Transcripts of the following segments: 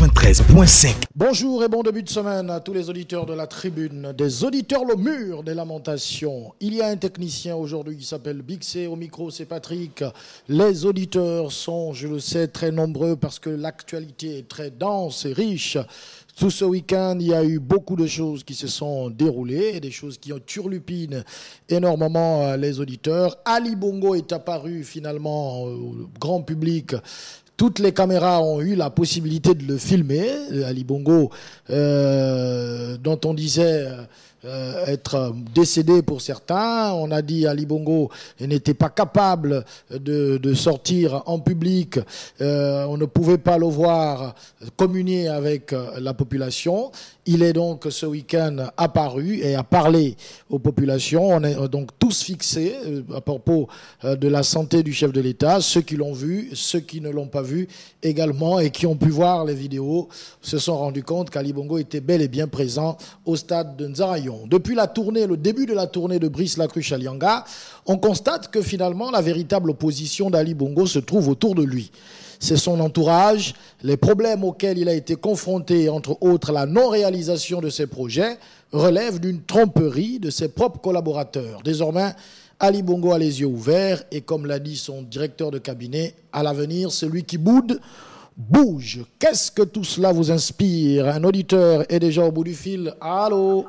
93.5. Bonjour et bon début de semaine à tous les auditeurs de la tribune, des auditeurs le mur des lamentations. Il y a un technicien aujourd'hui qui s'appelle Big C, au micro c'est Patrick. Les auditeurs sont, je le sais, très nombreux parce que l'actualité est très dense et riche. Tout ce week-end, il y a eu beaucoup de choses qui se sont déroulées, des choses qui ont turlupine énormément euh, les auditeurs. Ali Bongo est apparu finalement au grand public toutes les caméras ont eu la possibilité de le filmer. Ali Bongo, euh, dont on disait euh, être décédé pour certains. On a dit Ali Bongo n'était pas capable de, sortir en public. Euh, on ne pouvait pas le voir communier avec la population. Il est donc ce week-end apparu et a parlé aux populations. On est donc tous fixés euh, à propos euh, de la santé du chef de l'État. Ceux qui l'ont vu, ceux qui ne l'ont pas vu également et qui ont pu voir les vidéos se sont rendus compte qu'Ali Bongo était bel et bien présent au stade de Nzarayon. Depuis la tournée, le début de la tournée de Brice Lacruche Alianga, on constate que finalement la véritable opposition d'Ali Bongo se trouve autour de lui c'est son entourage, les problèmes auxquels il a été confronté, entre autres la non-réalisation de ses projets, relèvent d'une tromperie de ses propres collaborateurs. Désormais, Ali Bongo a les yeux ouverts et comme l'a dit son directeur de cabinet, à l'avenir, celui qui boude bouge. Qu'est-ce que tout cela vous inspire? Un auditeur est déjà au bout du fil. Allô?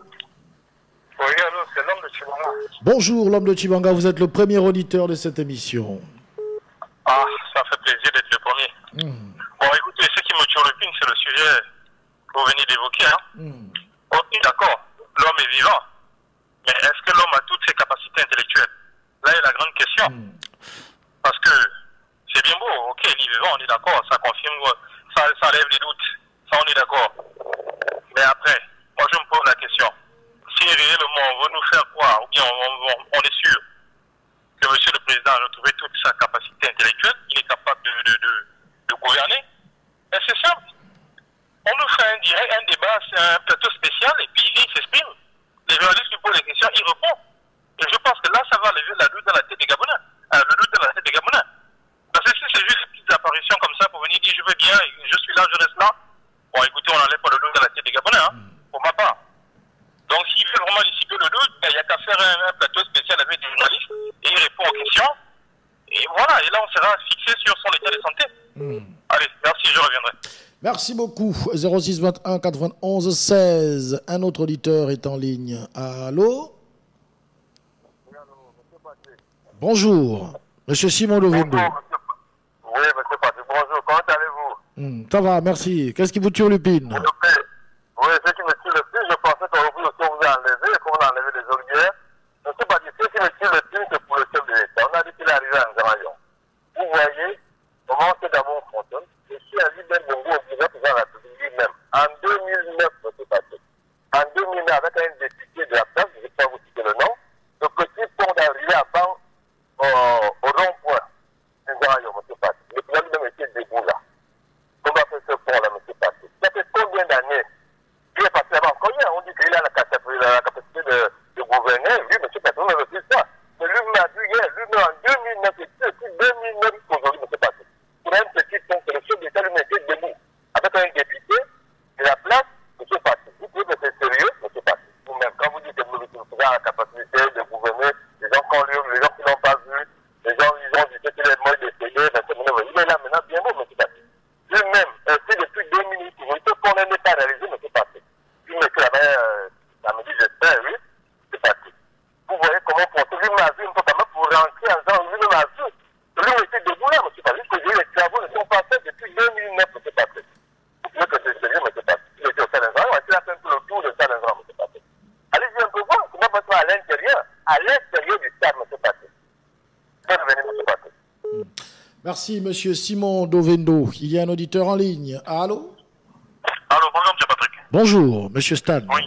Oui, allô, c'est l'homme de Chibanga. Bonjour l'homme de Chibanga, vous êtes le premier auditeur de cette émission. Ah, ça fait plaisir d'être le premier. Hmm. Bon, écoutez, ce qui me turlupine, c'est le sujet que vous venez d'évoquer. Hein. Mm. d'accord, l'homme est vivant. Mais est-ce que l'homme a toutes ses capacités intellectuelles? Là est la grande question. Hmm. Parce que c'est bien beau, ok, il est vivant, on est d'accord, ça confirme, ça, ça lève les doutes, ça on est d'accord. Mais après, moi je me pose la question. Si réellement on veut nous faire croire, ou bien on est sûr que Monsieur le Président a retrouvé toute sa capacité intellectuelle, il est capable de, gouverner. Et c'est simple. On nous fait un, direct, un débat, c'est un plateau spécial, et puis il s'exprime. Les journalistes lui posent des questions, il répond. Et je pense que là, ça va lever la lutte dans la tête des Gabonais. Euh, le doute dans la tête des Gabonais. Parce que si c'est juste des petites apparitions comme ça pour venir dire je veux bien, je suis là, je reste là, bon écoutez, on n'enlève pas le doute dans la tête des Gabonais, hein, pour ma part. Donc s'il veut vraiment dissiper le doute, ben, il n'y a qu'à faire un, plateau spécial avec des journalistes il répond aux questions. Et voilà, et là on sera fixé sur son état de santé. Hmm. Allez, merci, je reviendrai. Merci beaucoup. 06 21 91 16. Un autre auditeur est en ligne. Allô? Bonjour. Monsieur Simon Lovindo. Oui, monsieur Patrick, bonjour. Comment allez-vous? Hmm, Ça va, merci. Qu'est-ce qui vous tue, Lupine? Oui, ce qui me tue le plus, je pensais qu'on vous a enlevé, qu'on a enlevé les orgueils. Sais pas, ce qui me tue le plus, c'est pour le chef de l'État. On a dit qu'il est arrivé en Grand Voyez comment c'est d'abord fonctionne. Je suis à lui-même Bongo, au président de la République lui-même. En 2009, monsieur Patrick. En 2009, avec un député de la place, je ne vais pas vous citer le nom, le petit pont d'arriver à Ban euh, au rond-point du Grand monsieur Patrick. Le président lui-même était debout là. On va faire ce pont-là, monsieur Patrick. Ça fait combien d'années il est passé là-bas. on dit qu'il a la capacité de, de gouverner, lui, M. Patron ne refuse ça. Mais lui m'a dit hier, lui, en 2009, et depuis 2009 aujourd'hui, M. Patron. Pour un petit temps, que le chef d'État lui mettait debout, avec un député de la place, M. Patron. Vous pouvez être sérieux, M. Patron. Vous-même, quand vous dites que vous avez la capacité de gouverner, les gens, les gens qui n'ont pas vu, les gens, ils ont dit qu'il est mort décédé, il est là maintenant, bien beau, M. Patron. Lui-même, c'est depuis 2008, il ne condamné pas réaliser, M. Patron il me clamait euh, samedi, j'espère, oui, c'est parti. Vous voyez comment pour lui m'a vu, notamment pour rentrer en disant, lui m'a vu. Lui était debout là, monsieur Patrick, que les travaux ne sont pas faits depuis 2009, monsieur Patrick. Vous pouvez que c'est sérieux, monsieur Patrick. Il était au Stade on il a fait un peu le tour du Stade monsieur Patrick. Allez-y un peu voir, comment va à l'intérieur, à l'intérieur du stade, monsieur Patrick. Revenez, monsieur Patrick. Merci, monsieur Simon Dovendo. Il y a un auditeur en ligne. Allô? Allô, bonjour, monsieur Patrick. Bonjour, Monsieur Stan. Oui.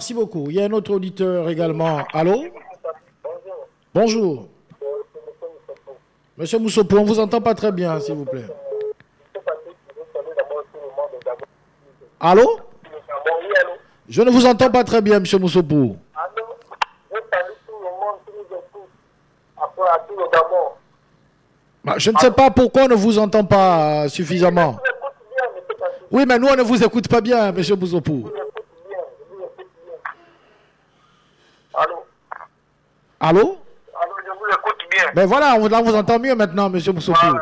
merci beaucoup. Il y a un autre auditeur également. Allô? Bonjour. Monsieur Moussopo, on ne vous entend pas très bien, s'il vous plaît. Allô? Je ne vous entends pas très bien, Monsieur Moussopo. Bah, je ne sais pas pourquoi on ne vous entend pas euh, suffisamment. Oui, mais nous, on ne vous écoute pas bien, Monsieur Moussopo. Allô? Allô, je vous écoute bien. Mais voilà, on, vous entend mieux maintenant, monsieur Moussoukou.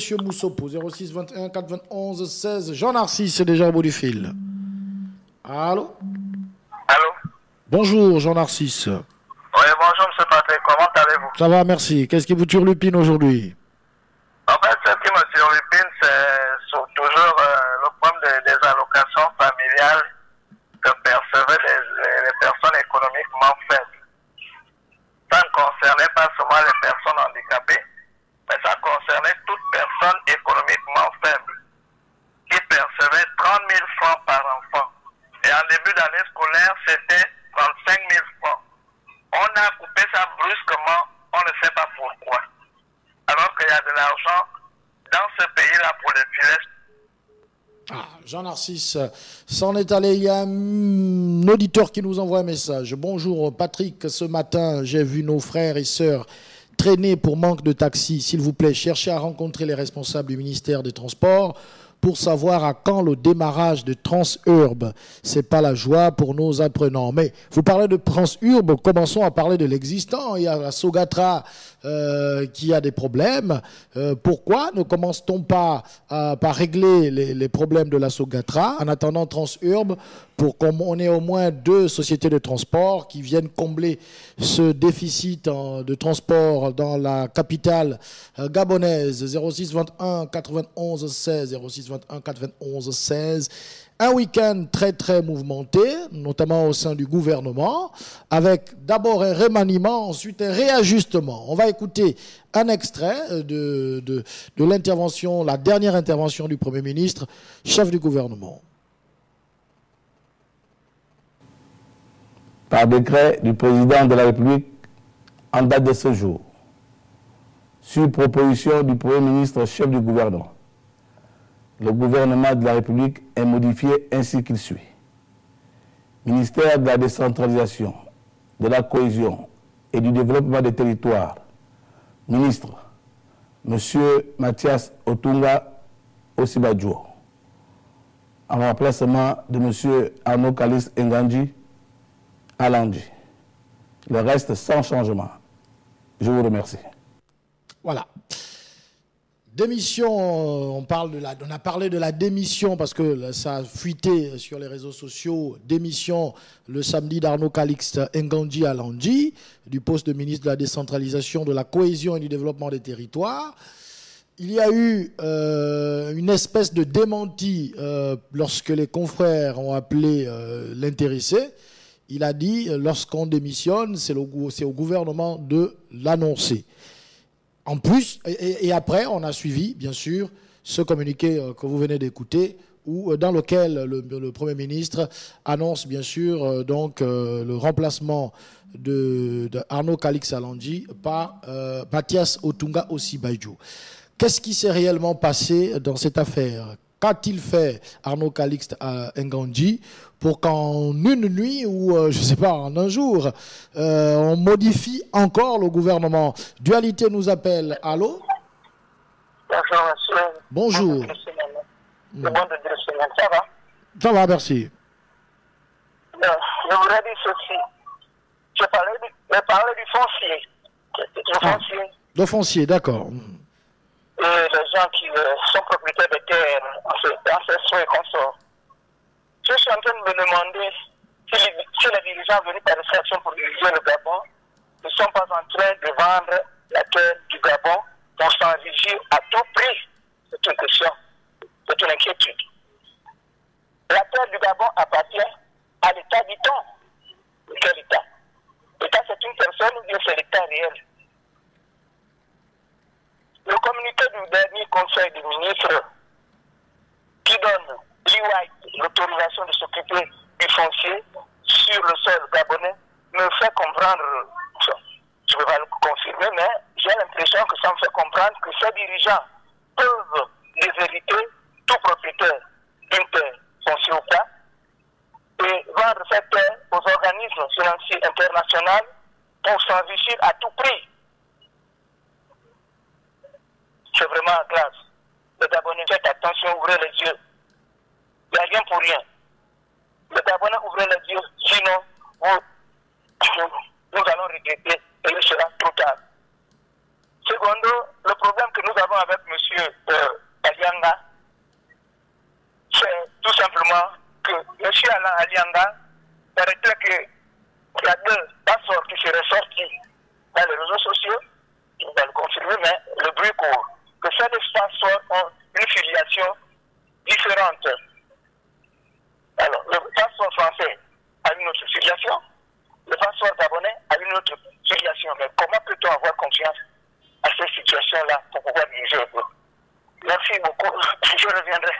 Monsieur Moussopo, 06 21 91 16. Jean Narcisse, c'est déjà au bout du fil. Allô? Allô? Bonjour, Jean Narcisse. Oui, bonjour, Monsieur Patrick. Comment allez-vous? Ça va, merci. Qu'est-ce qui vous turlupine aujourd'hui? S'en est allé. Il y a un auditeur qui nous envoie un message. Bonjour Patrick, ce matin j'ai vu nos frères et sœurs traîner pour manque de taxi. S'il vous plaît, cherchez à rencontrer les responsables du ministère des Transports pour savoir à quand le démarrage de Transurb. n'est pas la joie pour nos apprenants. Mais vous parlez de Transurb, commençons à parler de l'existant. Il y a la Sogatra euh, qui a des problèmes. Euh, pourquoi ne commence-t-on pas à, par régler les, problèmes de la Sogatra en attendant Transurb pour qu'on ait au moins deux sociétés de transport qui viennent combler ce déficit de transport dans la capitale euh, gabonaise? 06 21 91 16 06 21 91 16 un week-end très très mouvementé, notamment au sein du gouvernement, avec d'abord un remaniement, ensuite un réajustement. On va écouter un extrait de, de, de l'intervention, la dernière intervention du Premier ministre, chef du gouvernement. Par décret du président de la République en date de ce jour, sur proposition du Premier ministre chef du gouvernement le gouvernement de la République est modifié ainsi qu'il suit. Ministère de la décentralisation, de la cohésion et du développement des territoires. Ministre, Monsieur Mathias Otunga Osibadjo, en remplacement de Monsieur Arnaud Kalis Ngandji Alandi. Le reste sans changement. Je vous remercie. Voilà. Démission, euh, on, a parlé de la démission parce que ça a fuité sur les réseaux sociaux. Démission le samedi d'Arnaud Calixte Ngandji Alandi du poste de ministre de la décentralisation, de la cohésion et du développement des territoires. Il y a eu euh, une espèce de démenti euh, lorsque les confrères ont appelé l'intéressé. Il a dit lorsqu'on démissionne, c'est au gouvernement de l'annoncer. En plus, et, après, on a suivi, bien sûr, ce communiqué euh, que vous venez d'écouter, euh, dans lequel le, Premier ministre annonce, bien sûr, euh, donc, le remplacement de, de Arnaud Calix par Mathias Otunga Osibaïdjo. Qu'est-ce qui s'est réellement passé dans cette affaire? Qu'a-t-il fait Arnaud Calixte à Ngandji pour qu'en une nuit ou, euh, je ne sais pas, en un jour, euh, on modifie encore le gouvernement? Dualité nous appelle. Allô? Bonjour, monsieur. Bonjour. Le bon de deux semaines, ça va? Ça va, merci. Euh, Je voudrais dire ceci. Je parlais du, je parlais du foncier. Le Ah. foncier. Le foncier, d'accord. Et les gens qui euh, sont propriétaires de terres, ancestraux et consorts. Je suis en train de me demander si les, si les dirigeants venus par distraction pour diriger le Gabon ne sont pas en train de vendre la terre du Gabon pour s'enrichir à tout prix. C'est une question, c'est une inquiétude. La terre du Gabon appartient à l'État du temps. Quel État? L'État, c'est une personne ou bien c'est l'État réel? Le communiqué du dernier Conseil des ministres qui donne l'IWAI l'autorisation de s'occuper du foncier sur le sol gabonais me fait comprendre, je ne vais pas le confirmer, mais j'ai l'impression que ça me fait comprendre que ces dirigeants peuvent déshériter tout propriétaire d'une terre foncière ou pas et vendre cette terre aux organismes financiers internationaux pour s'enrichir à tout prix. C'est vraiment grave. Les Gabonais, faites attention, ouvrez les yeux. Il n'y a rien pour rien. Les Gabonais, ouvrez les yeux, sinon, vous, nous allons regretter et il sera trop tard. Secondo, le problème que nous avons avec M. Euh, Alianga, c'est tout simplement que M. Alain Alianga, paraît-il qu'il y a deux passeports qui seraient sortis dans les réseaux sociaux, il va le confirmer, mais le bruit court. Que ces deux passeports ont une filiation différente. Alors, le passeport français a une autre filiation, le passeport gabonais a une autre filiation. Mais comment peut-on avoir confiance à ces situations-là pour pouvoir diriger le peuple Merci beaucoup. Je reviendrai.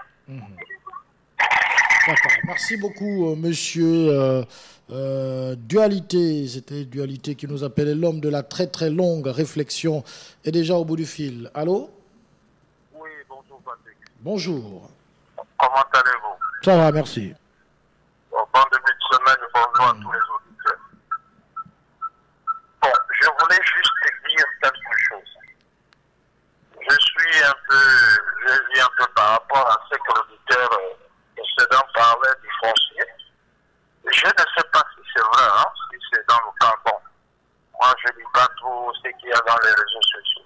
D'accord. Merci beaucoup, euh, monsieur euh, euh, Dualité. C'était Dualité qui nous appelait l'homme de la très très longue réflexion est déjà au bout du fil. Allô Oui, bonjour Patrick. Bonjour. Comment allez-vous? Ça va, merci. Bon, bon début de semaine, bonjour à tous les dans les réseaux sociaux.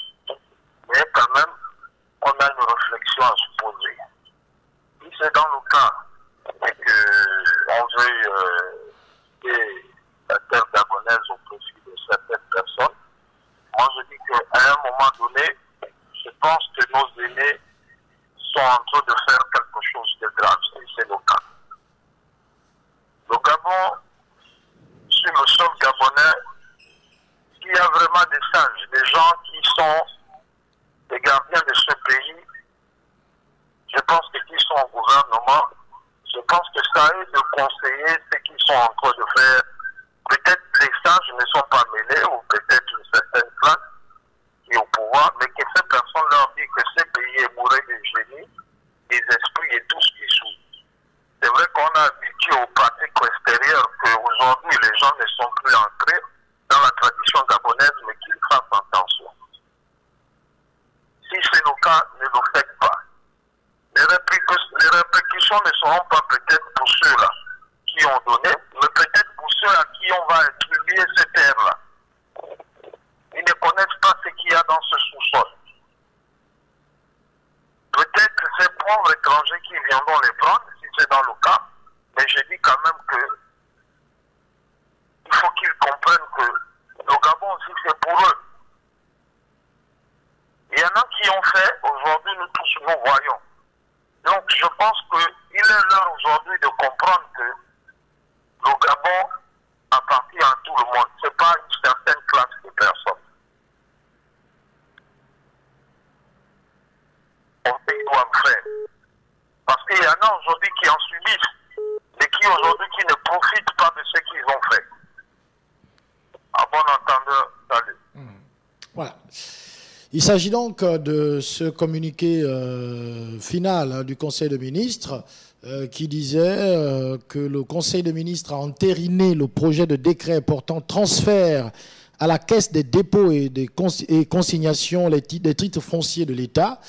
S'agit donc euh, de ce communiqué euh, final hein, du Conseil de ministres euh, qui disait que le Conseil de ministres a entériné le projet de décret portant transfert à la Caisse des dépôts et des cons- et consignations des titres fonciers de l'État.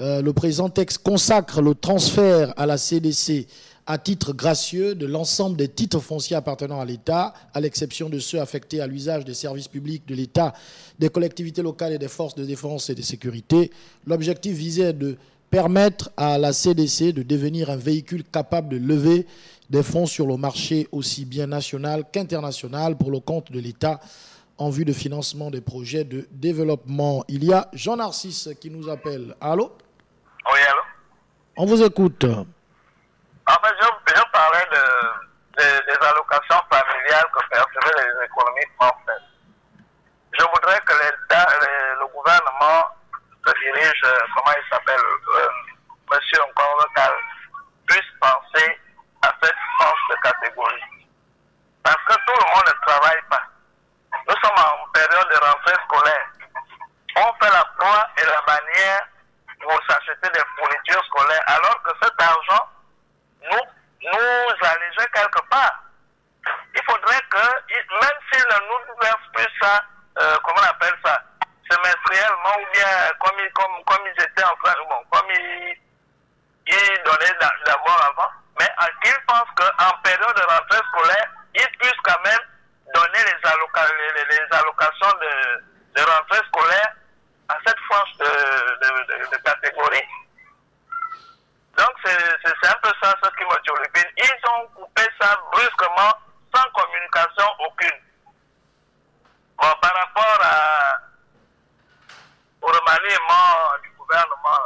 Le présent texte consacre le transfert à la CDC à titre gracieux de l'ensemble des titres fonciers appartenant à l'État, à l'exception de ceux affectés à l'usage des services publics de l'État, des collectivités locales et des forces de défense et de sécurité. L'objectif visait de permettre à la CDC de devenir un véhicule capable de lever des fonds sur le marché aussi bien national qu'international pour le compte de l'État en vue de financement des projets de développement. Il y a Jean Narcisse qui nous appelle. Allô? Oui, allô? On vous écoute. En fait, je, parlais de, de- des allocations familiales que percevaient les économies françaises. Je voudrais que l'État, le, gouvernement se dirige, euh, comment il s'appelle, euh, monsieur encore puisse penser à cette tranche de catégorie. Parce que tout le monde ne travaille pas. Nous sommes en période de rentrée scolaire. On fait la croix et la bannière pour s'acheter des fournitures scolaires, alors que cet argent nous, nous alléger quelque part. Il faudrait que, même s'ils ne nous versent plus ça, euh, comment on appelle ça, semestriellement ou bien comme, comme, comme ils étaient en bon, comme ils, donnaient d'a- d'abord avant, mais qu'ils pensent qu'en période de rentrée scolaire, ils puissent quand même donner les, les, allocations de, rentrée scolaire à cette frange de catégorie. Donc, c'est un peu ça, ce qui me turlupine. Ils ont coupé ça brusquement, sans communication aucune. Bon, par rapport à, au remaniement du gouvernement,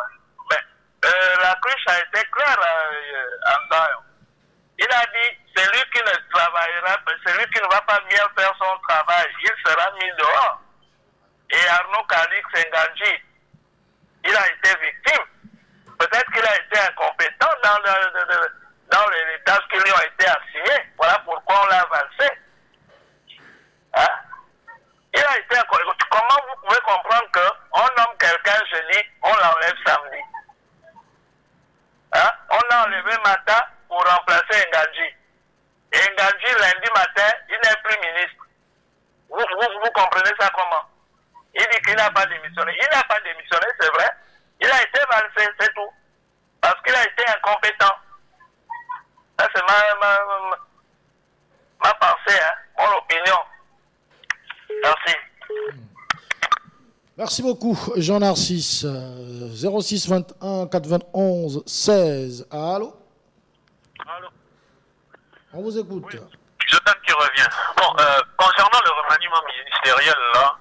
mais euh, la cruche a été claire euh, en Zion. Il a dit, celui qui ne travaillera, celui qui ne va pas bien faire son travail, il sera mis dehors. Et Arnaud Kalix Nganji, il a été victime. Peut-être qu'il a été incompétent dans, le- le- le- dans les, tâches qui lui ont été assignées. Voilà pourquoi on l'a avancé. Hein? Il a été. Comment vous pouvez comprendre qu'on nomme quelqu'un jeudi, on l'enlève samedi? Hein? On l'a enlevé matin pour remplacer Nganji. Et Nganji, lundi matin, il n'est plus ministre. Vous, vous comprenez ça comment? Il dit qu'il n'a pas démissionné. Il n'a pas démissionné, c'est vrai. Il a été valsé, c'est tout. Parce qu'il a été incompétent. Ça, c'est ma, ma, ma, ma pensée, hein, mon opinion. Merci. Merci beaucoup, Jean Narcisse. Euh, 06 21 91 16. Allô? Allô? On vous écoute. Jonathan qui revient. Bon, euh, concernant le remaniement ministériel, là,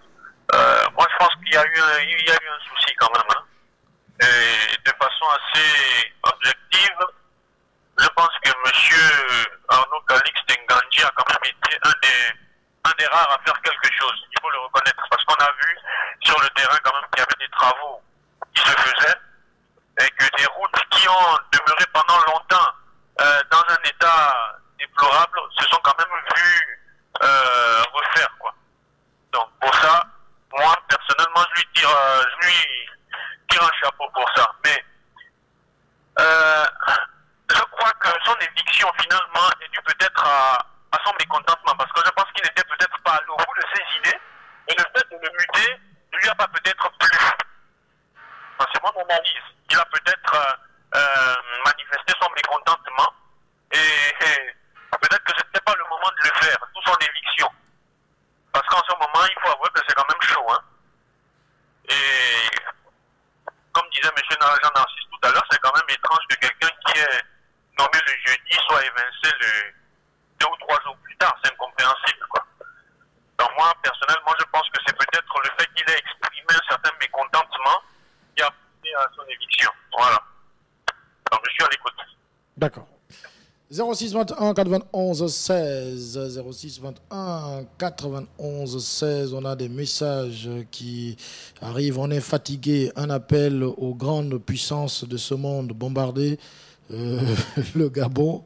euh, moi je pense qu'il y, a eu un- il y a eu un souci quand même. hein. Assez objective, je pense que M. Arnaud Calix Tenganji a quand même été un des, un des rares à faire quelque chose. Il faut le reconnaître. Parce qu'on a vu sur le terrain quand même qu'il y avait des travaux qui se faisaient et que des routes qui ont demeuré pendant longtemps euh, dans un état déplorable se sont quand même vues euh, refaire. Quoi. Donc pour ça, moi personnellement, je lui tire, euh, je lui tire un chapeau pour ça. Mais euh, je crois que son éviction finalement est due peut-être à, à son mécontentement parce que je pense qu'il n'était peut-être pas au bout de ses idées et le fait de le muter ne lui a pas peut-être plu. Enfin, c'est mon analyse. Il a peut-être euh, euh, manifesté son mécontentement et, et peut-être que ce n'était pas le moment de le faire, tout son éviction. Parce qu'en ce moment, il faut avouer que c'est quand même chaud. Hein. Et comme disait M. Jean Narcisse tout à l'heure, c'est quand même étrange que quelqu'un qui est nommé le jeudi soit évincé le deux ou trois jours plus tard. C'est incompréhensible. Quoi. Donc moi, personnellement, je pense que c'est peut-être le fait qu'il ait exprimé un certain mécontentement qui a poussé à son éviction. Voilà. Donc je suis à l'écoute. D'accord. 06 21 91 16 06 21 91 16 on a des messages qui arrivent. On est fatigué. Un appel aux grandes puissances de ce monde bombardé euh, le Gabon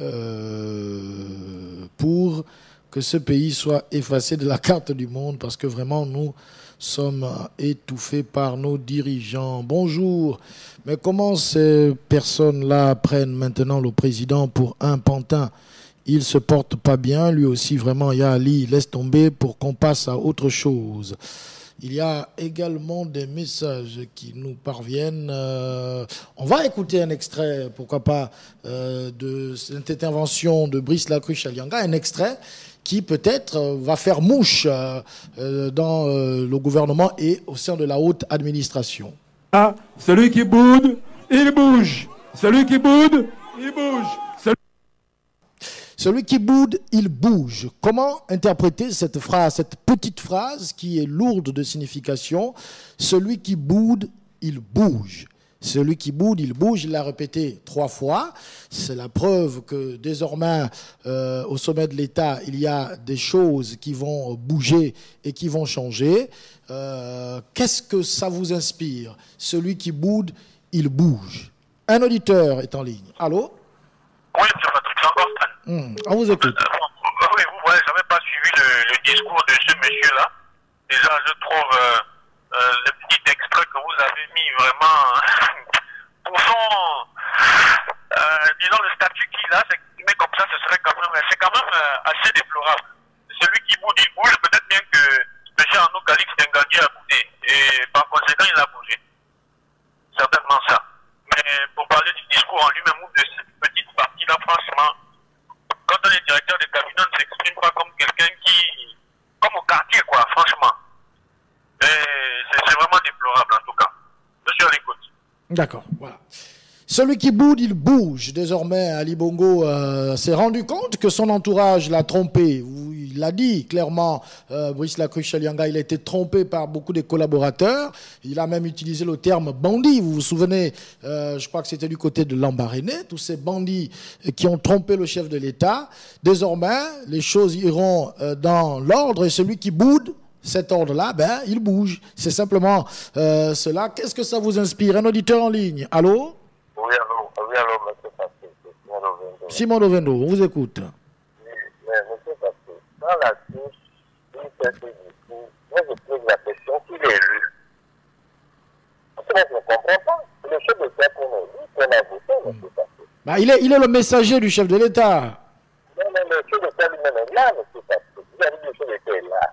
euh, pour que ce pays soit effacé de la carte du monde parce que vraiment nous sommes étouffés par nos dirigeants. Bonjour, mais comment ces personnes-là prennent maintenant le président pour un pantin? Il se porte pas bien, lui aussi vraiment, Ali, laisse tomber pour qu'on passe à autre chose. Il y a également des messages qui nous parviennent. Euh, on va écouter un extrait, pourquoi pas, euh, de cette intervention de Brice Lacruche Alianga, un extrait qui peut-être euh, va faire mouche euh, euh, dans le gouvernement et au sein de la haute administration. Ah, celui qui boude, il bouge. Celui qui boude, il bouge. Celui Celui qui boude, il bouge. Comment interpréter cette phrase, cette petite phrase qui est lourde de signification? Celui qui boude, il bouge. Celui qui boude, il bouge. Il l'a répété trois fois. C'est la preuve que désormais, euh, au sommet de l'État, il y a des choses qui vont bouger et qui vont changer. Euh, Qu'est-ce que ça vous inspire? Celui qui boude, il bouge. Un auditeur est en ligne. Allô? Oui, M. Patrick. Hmm, On vous écoute. Euh, oui, vous voyez, j'avais pas suivi le, le discours de ce monsieur-là? Déjà, je trouve euh, le petit extrait que vous avez mis vraiment pour son, euh, disons, le statut qu'il a, mais comme ça, ce serait quand même, c'est quand même euh, assez déplorable. Celui qui bouge, il bouge, peut-être bien que M. Arnaud Calix Tengadji a bougé, et par conséquent, il a bougé. Certainement ça. Mais pour parler du discours en lui-même ou de cette petite partie-là, franchement, quand on est directeur de cabinet, on ne s'exprime pas comme quelqu'un qui. comme au quartier, quoi, franchement. Et c'est c'est vraiment déplorable, en tout cas. Je suis à l'écoute. D'accord, voilà. Celui qui boude, il bouge. Désormais, Ali Bongo euh, s'est rendu compte que son entourage l'a trompé. Il l'a dit clairement, euh, Brice Lacruche Alianga, il a été trompé par beaucoup de collaborateurs. Il a même utilisé le terme bandit. Vous vous souvenez, euh, je crois que c'était du côté de Lambaréné, tous ces bandits qui ont trompé le chef de l'État. Désormais, les choses iront euh, dans l'ordre et celui qui boude, cet ordre-là, ben, il bouge. C'est simplement euh, cela. Qu'est-ce que ça vous inspire? Un auditeur en ligne. Allô? Oui, allô, oui, allô, monsieur allô, oui, allô. Simon Lovendo, on vous écoute. Oui, mais monsieur Patrick, dans la touche, il fait ce discours, moi je pose la question, qui est élu Parce que je ne comprends pas. Le chef de l'État qu'on a élu, qu'on a voté, monsieur Patrick. Bah, il, est, il est le messager du chef de l'État. Non, non, le chef de l'État lui-même est là, monsieur Patrick. Vous avez dit le chef de l'État est là,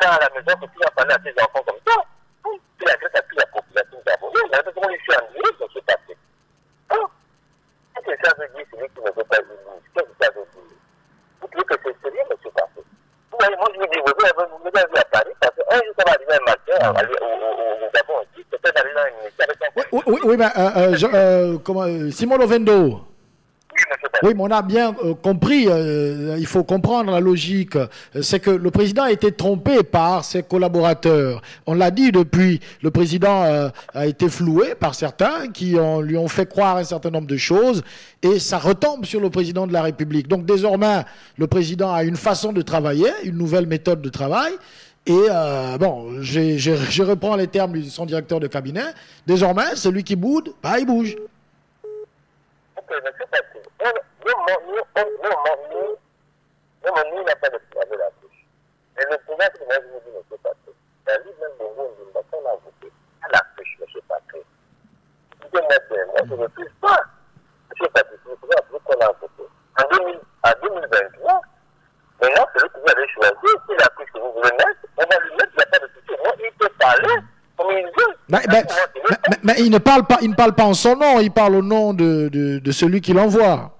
étant à la maison, pour pouvoir parler à ses enfants comme ça. Hein? Puis la Grèce a pris la population d'abonnés. La raison dont je suis ennuyé, c'est ce. Qu'est-ce que ça veut dire, celui qui ne veut pas l'Église Qu'est-ce que ça veut dire? Vous trouvez que c'est sérieux, M. Passé Vous voyez, moi, je me dis, vous avez vu à Paris, parce qu'un jour, ça va arriver un matin, au Gabon, peut-être aller dans une avec un. Oui, oui, mais, euh, euh, euh, Simon Lovendo. Oui, mais on a bien euh, compris, euh, il faut comprendre la logique, c'est que le président a été trompé par ses collaborateurs. On l'a dit depuis, le président euh, a été floué par certains qui lui ont fait croire un certain nombre de choses et ça retombe sur le président de la République. Donc désormais, le président a une façon de travailler, une nouvelle méthode de travail. Et bon, je, reprends les termes de son directeur de cabinet. Désormais, celui qui boude, bah, il bouge ne mon nom n'a pas de la bouche. Et le pouvoir qui n'a dit M. Patrick, la vie même de vous, de ma femme a voté à la pêche, M. Patrick. Vous moi, je ne refuse pas. M. Patrick, le pouvoir vous qu'on a voté. En 2023, maintenant, c'est le pouvoir de choisir si la pêche que vous voulez mettre, on va lui mettre la pas de souci. Moi, il peut parler comme il veut. Mais, mais, mais, il ne parle pas, il ne parle pas en son nom, il parle au nom de, de celui qui l'envoie.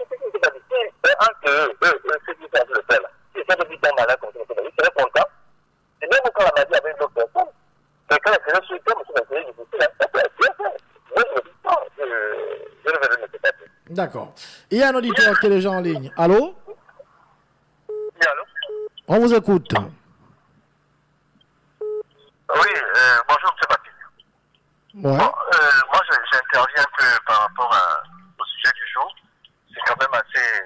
Mais entre eux, eux, eux, qui sont le faire, ils sont depuis tant malades comme ça, ils seraient contents. Et même quand la maladie avait d'autres personnes, quelqu'un serait sur le terme, sur la série du coup, là, ça bien fait. Moi, je me dis pas, je ne vais pas me faire D'accord. Il y a un auditeur qui est déjà en ligne. Allô? Oui, allô? On vous écoute. Oui, euh, bonjour, M. Baptiste. Ouais. Bon, euh, moi, j'interviens un peu par rapport à, au sujet du jour. C'est quand même assez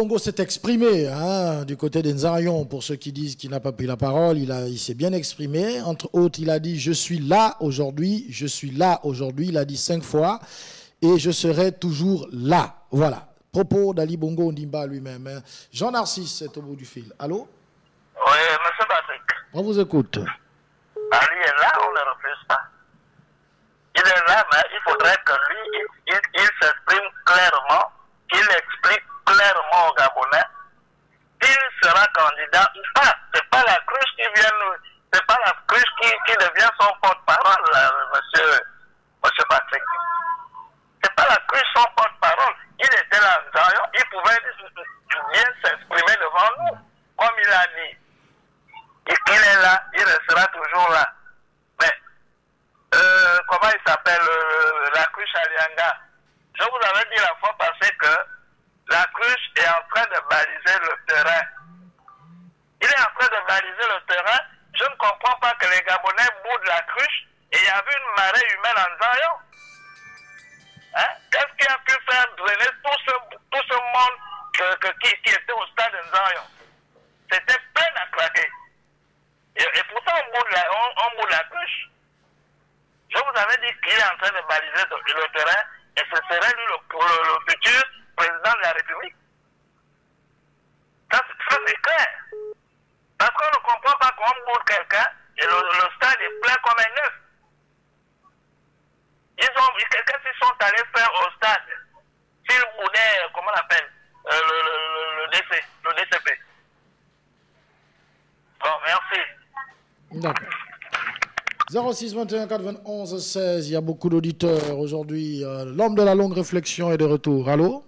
Bongo s'est exprimé hein, du côté d'Enzarion. Pour ceux qui disent qu'il n'a pas pris la parole, il, s'est bien exprimé. Entre autres, il a dit Je suis là aujourd'hui, je suis là aujourd'hui. Il a dit cinq fois et je serai toujours là. Voilà. Propos d'Ali Bongo Ndimba lui-même. Hein. Jean Narcisse est au bout du fil. Allô? Oui, monsieur Patrick. On vous écoute. 06 21 91 16. Il y a beaucoup d'auditeurs aujourd'hui. Euh, l'homme de la longue réflexion est de retour. Allô?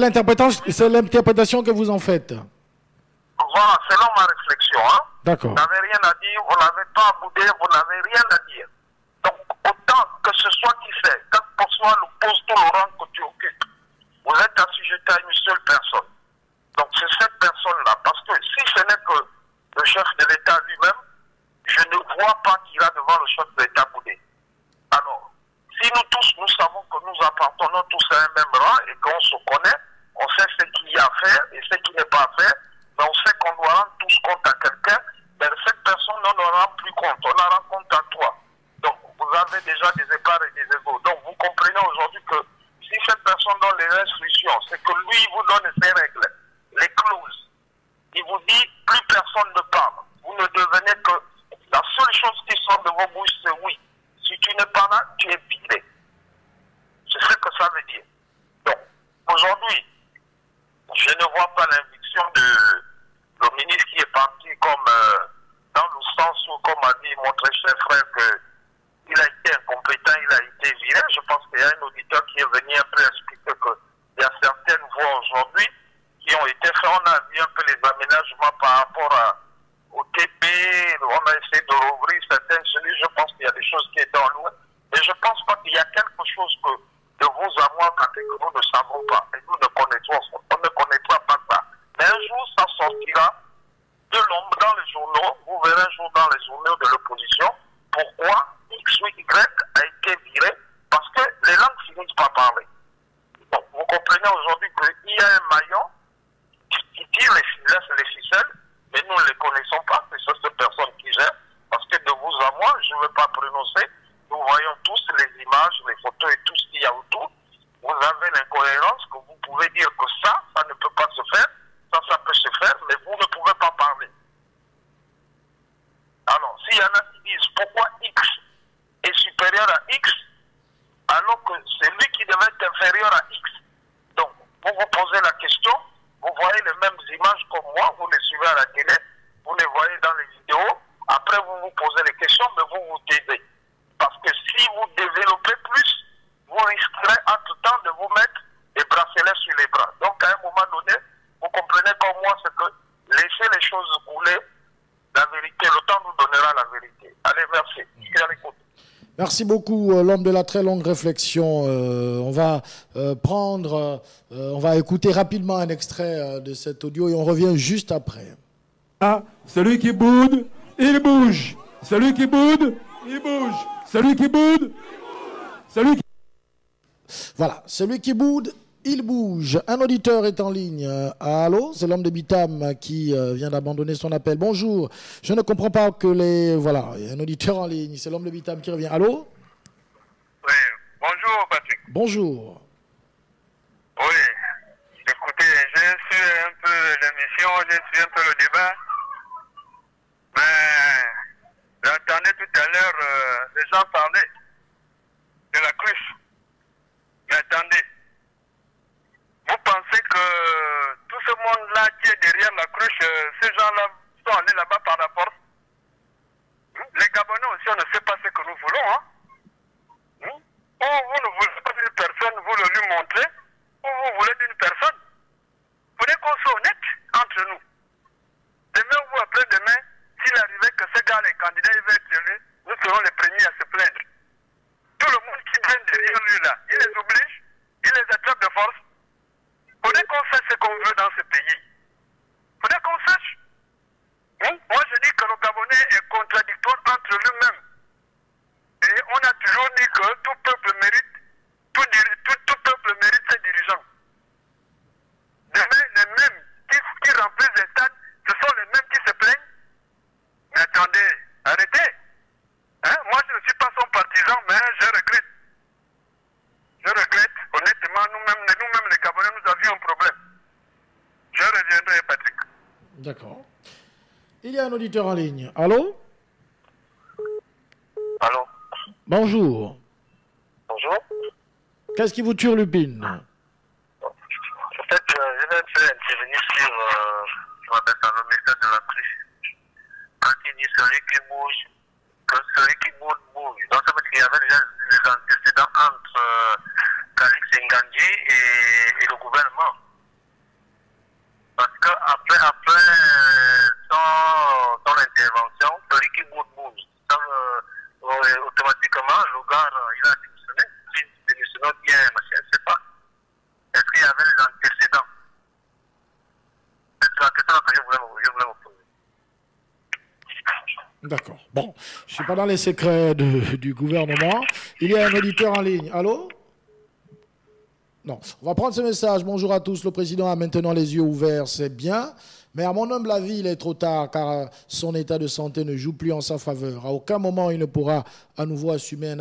l'interprétation que vous en faites. Voilà, selon ma réflexion. Hein, D'accord. L'homme de la très longue réflexion. Euh, on va euh, prendre, euh, on va écouter rapidement un extrait de cet audio et on revient juste après. Ah, celui qui boude, il bouge. Celui qui boude, il bouge. Celui qui boude, celui qui... Voilà, celui qui boude, il bouge. Un auditeur est en ligne. Allô, c'est l'homme de Bitam qui vient d'abandonner son appel. Bonjour. Je ne comprends pas que les. Voilà, il y a un auditeur en ligne. C'est l'homme de Bitam qui revient. Allô? Bonjour Patrick. Bonjour. Oui, écoutez, j'ai su un peu l'émission, j'ai su un peu le débat, mais j'entendais tout à l'heure euh, les gens parler de la cruche. Mais attendez, vous pensez que tout ce monde-là qui est derrière la cruche, euh, ces gens-là sont allés là-bas par la force Les Gabonais aussi, on ne sait pas ce que nous voulons. Hein? Hmm? Ou vous ne voulez pas d'une personne, vous le lui montrez, ou vous voulez d'une personne. Vous voulez qu'on soit honnête entre nous. Demain ou après-demain, s'il arrivait que ce gars, les candidats, il va être élu, nous serons les premiers à se plaindre. Tout le monde qui vient derrière lui là, il les oblige, il les attrape de force. Faudrait qu'on sache ce qu'on veut dans ce pays. Faudrait qu'on sache. Hein? Moi, je dis que le Gabonais est contradictoire entre lui-même. Et on a toujours dit que tout peuple mérite, tout, diri- tout, tout peuple mérite ses dirigeants. Demain, les mêmes qui, qui remplissent les stades, ce sont les mêmes qui se plaignent. Mais attendez, arrêtez. Hein? Moi, je ne suis pas son partisan, mais je regrette. Je regrette, honnêtement, nous-mêmes, nous-mêmes les Gabonais, nous avions un problème. Je reviendrai, Patrick. D'accord. Il y a un auditeur en ligne. Allô? Allô? Bonjour. Bonjour. Qu'est-ce qui vous turlupine? En fait, euh, je vais faire intervenir sur, euh, je m'appelle ça, le message de la cruche. Quand il dit celui qui bouge, que celui qui bouge, bouge. Donc ça veut dire qu'il y avait déjà des antécédents entre euh, Kalix Ngandji et, et le gouvernement. Parce qu'après après, euh, son, son intervention, celui qui bouge, bouge. Ça, euh, euh, automatiquement, le gars, euh, il a démissionné. S'il démissionne bien, machin, je ne sais pas. Est-ce qu'il y avait des antécédents C'est la question que je voulais, vous- je voulais vous poser. D'accord. Bon, je ne suis pas les secrets du gouvernement. Il y a un auditeur en ligne. Allô? Non. On va prendre ce message. Bonjour à tous. Le président a maintenant les yeux ouverts. C'est bien. Mais à mon humble avis, il est trop tard car euh, son état de santé ne joue plus en sa faveur. À aucun moment, il ne pourra à nouveau assumer un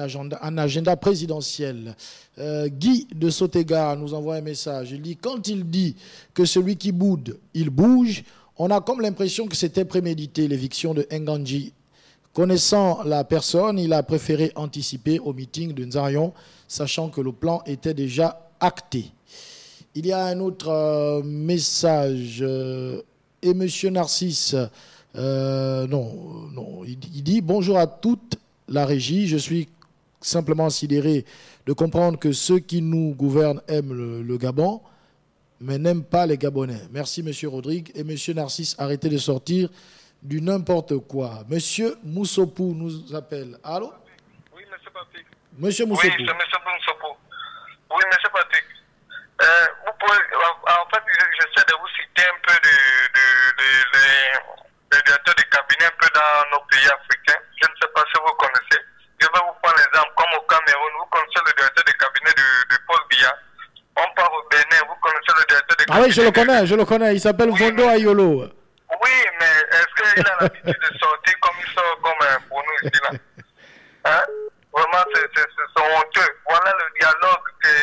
agenda, présidentiel. Euh, Guy de Sotega nous envoie un message. Il dit Quand il dit que celui qui boude, il bouge, on a comme l'impression que c'était prémédité l'éviction de Nganji. Connaissant la personne, il a préféré anticiper au meeting de Nzarion, sachant que le plan était déjà acté. Il y a un autre euh, message. euh, et Monsieur Narcisse, euh, non, non, il, dit bonjour à toute la régie. Je suis simplement sidéré de comprendre que ceux qui nous gouvernent aiment le, Gabon, mais n'aiment pas les Gabonais. Merci Monsieur Rodrigue et Monsieur Narcisse, arrêtez de sortir du n'importe quoi. Monsieur Moussopou nous appelle. Allô? Oui, monsieur Patrick. Monsieur Oui, Moussopou. c'est monsieur Bounsopo. Oui, monsieur Patrick. Euh, vous pouvez, en fait, je- j'essaie de vous citer un peu les- directeurs de cabinet un peu dans nos pays africains. Je ne sais pas si vous connaissez. Je vais vous prendre l'exemple, comme au Cameroun, vous connaissez le directeur de cabinet de, de Paul Biya. On part au Bénin, vous connaissez le directeur de Ah cabinet. oui, je le connais, je le connais. Il s'appelle Oui, Vondo Ayolo. Qu'il a l'habitude de sortir comme il sort comme pour nous ici là hein? Vraiment, c'est c'est- c'est- c'est honteux. Voilà le dialogue que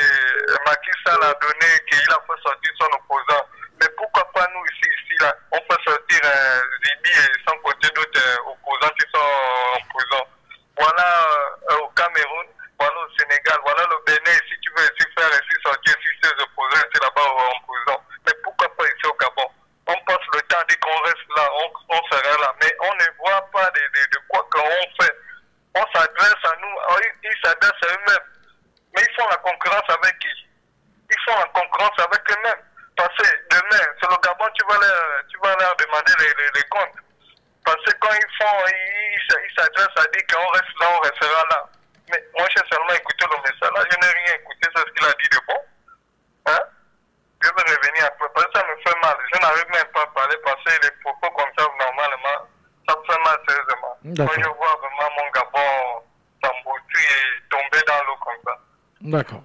Macky Sall a donné, qu'il a fait sortir son opposant. Mais pourquoi pas nous ici, ici là, on fait sortir euh, Zibi et sans côté d'autres euh, opposants qui sont en prison. Voilà euh, au Cameroun, voilà au Sénégal, voilà le Bénin, si tu veux ici faire ici sortir s'adressent à eux-mêmes. Mais ils font la concurrence avec D'accord.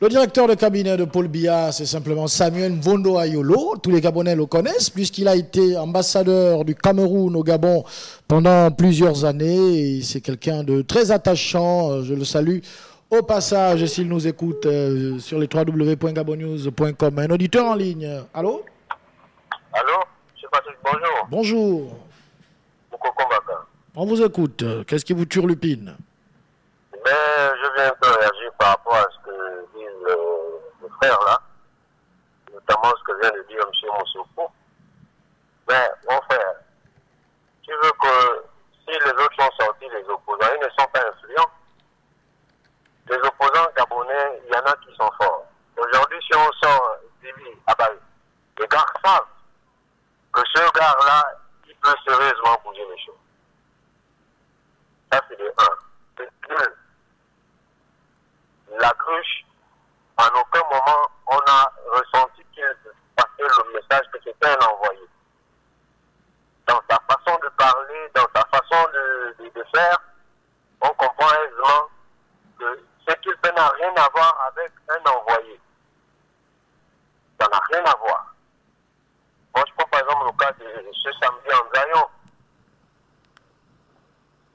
Le directeur de cabinet de Paul Biya, c'est simplement Samuel Mvondo Ayolo. Tous les Gabonais le connaissent puisqu'il a été ambassadeur du Cameroun au Gabon pendant plusieurs années. C'est quelqu'un de très attachant. Euh, Je le salue. Au passage, s'il nous écoute euh, sur les www.gabonnews.com. Un auditeur en ligne. Allô? Allô? Patrick, bonjour. Bonjour. On vous écoute. Qu'est-ce qui vous turlupine? Mais je viens un peu réagir par rapport à ce que disent le, le frère là, notamment ce que vient de dire M. Moussoukou. Mais mon frère, tu veux que si les autres sont sortis, les opposants, ils ne sont pas influents. Les opposants gabonais, il y en a qui sont forts. Aujourd'hui, si on sort Zibi, Abay, les gars savent que ce gars-là, il peut sérieusement bouger les choses. Ça, c'est le 1. Le 2, la cruche, en aucun moment, on a ressenti qu'il passait le message que c'était un envoyé. Dans sa façon de parler, dans sa façon de, faire, on comprend aisément que ce qu'il fait n'a rien à voir avec un envoyé. Ça n'a rien à voir. Moi, je prends par exemple le cas de ce samedi en Zayon.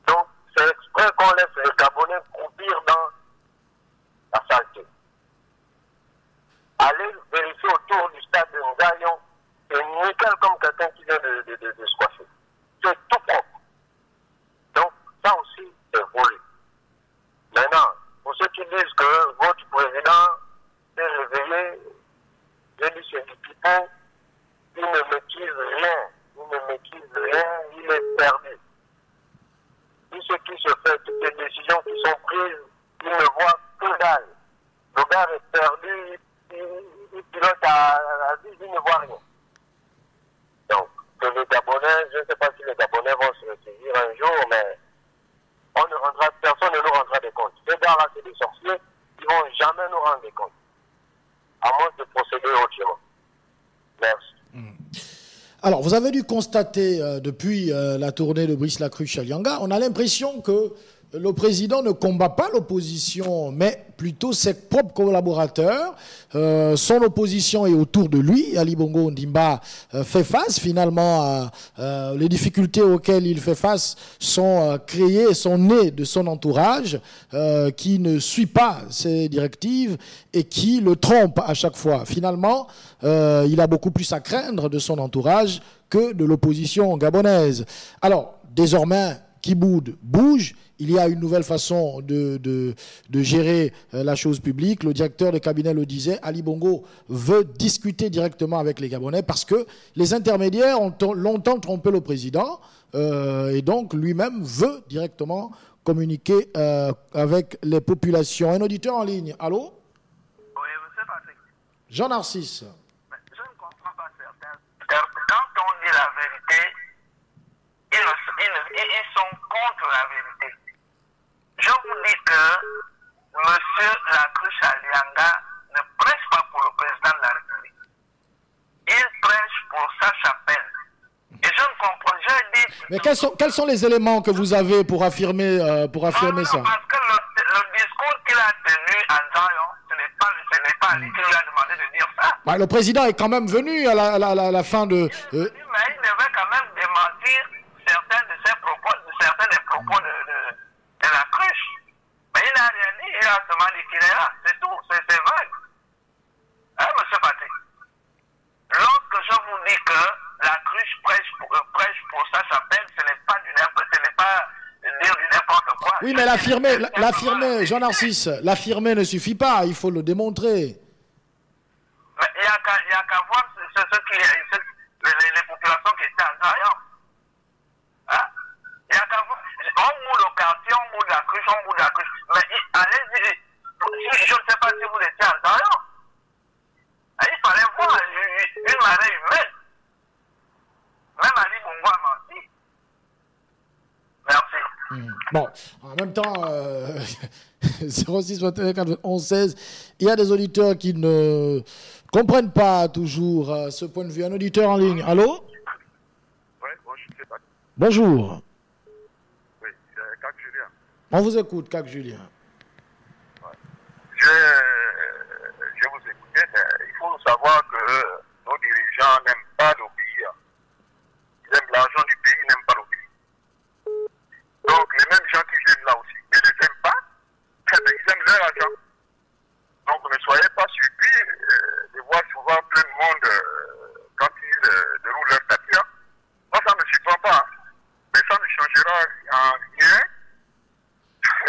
Donc, c'est exprès qu'on laisse les Gabonais croupir dans la saleté. Allez vérifier autour du stade de Ngayon, c'est nickel comme quelqu'un qui vient de, de, de, de se coiffer. C'est tout propre. Donc, ça aussi, c'est volé. Maintenant, pour ceux qui disent que votre président s'est réveillé, j'ai dit c'est du pipeau, il ne maîtrise rien. Il ne maîtrise rien, il est perdu. Tout ce qui se fait, toutes les décisions qui sont prises, il ne voit que dalle. Le gars est perdu, il, il- il pilote à, à 10, il ne voit rien. Donc, que les Gabonais, je ne sais pas si les Gabonais vont se ressaisir un jour, mais on ne rendra, personne ne nous rendra des comptes. Ces gars-là, c'est des sorciers, ils ne vont jamais nous rendre des comptes. À moins de procéder autrement. Merci. Constater euh, depuis euh, la tournée de Brice Lacruche à Lianga, on a l'impression que le président ne combat pas l'opposition, mais plutôt ses propres collaborateurs. Euh, son opposition est autour de lui. Ali Bongo Ndimba euh, fait face finalement à les difficultés auxquelles il fait face sont créées, sont nées de son entourage qui ne suit pas ses directives et qui le trompe à chaque fois. Finalement, il a beaucoup plus à craindre de son entourage que de l'opposition gabonaise. Alors, désormais, Kiboud bouge. Il y a une nouvelle façon de, de, de gérer euh, la chose publique. Le directeur de cabinet le disait, Ali Bongo veut discuter directement avec les Gabonais parce que les intermédiaires ont longtemps trompé le président euh, et donc lui-même veut directement communiquer euh, avec les populations. Un auditeur en ligne, allô? Oui, monsieur Patrick, Jean Narcisse. mais je ne comprends pas certains. Quand la vérité, ils, ils sont contre la vérité. Je vous dis que M. Lacruche Alianga ne prêche pas pour le président de la République. Il prêche pour sa chapelle. Et je ne comprends, je dis... Mais quels sont, quels sont les éléments que vous avez pour affirmer, euh, pour affirmer Non, ça? non, Parce que le, le discours qu'il a tenu à Zion, ce n'est pas, ce n'est pas lui qui lui a demandé de dire ça. Bah, Le président est quand même venu à la, à la- à la- à la fin de... euh, Mais il devait quand même démentir certains de ses propos, de certains des propos de, de, de la cruche. Mais il n'a rien dit, il a seulement dit qu'il est là. C'est tout, c'est c'est vague. Hein, monsieur Patrick Lorsque je vous dis que la cruche prêche pour, euh, prêche pour sa chapelle, ce n'est pas du n'importe, ce n'est pas dire du n'importe quoi. Oui, mais l'affirmer, la- l'affirmer, Jean Narcisse, l'affirmer ne suffit pas, il faut le démontrer. Mais il n'y a qu'à il y a qu'à voir ce, ce, ce qui, ce, les, les- les populations qui étaient en Zayan. Hein? Il y a qu'à voir. On moule au quartier, on moule la cruche, on moule la cruche. Mais il- allez Bon, en même temps, euh, 06 21 91 16, il y a des auditeurs qui ne comprennent pas toujours euh, ce point de vue. Un auditeur en ligne. Allô? Oui, bon, je sais pas. Bonjour. Oui, c'est Cac Julien. On vous écoute, Cac Julien. Je, je vous écoutais, mais il faut savoir que nos dirigeants n'aiment pas le pays. hein. Ils aiment l'argent du pays, ils n'aiment pas le pays. Donc, les mêmes gens qui viennent là aussi, ils ne les aiment pas, eh ben, ils aiment leur argent. Donc, ne soyez pas surpris euh, de voir souvent plein de monde euh, quand ils euh, déroulent leur tapis. hein. Moi, ça ne me surprend pas. hein. Mais ça ne changera en rien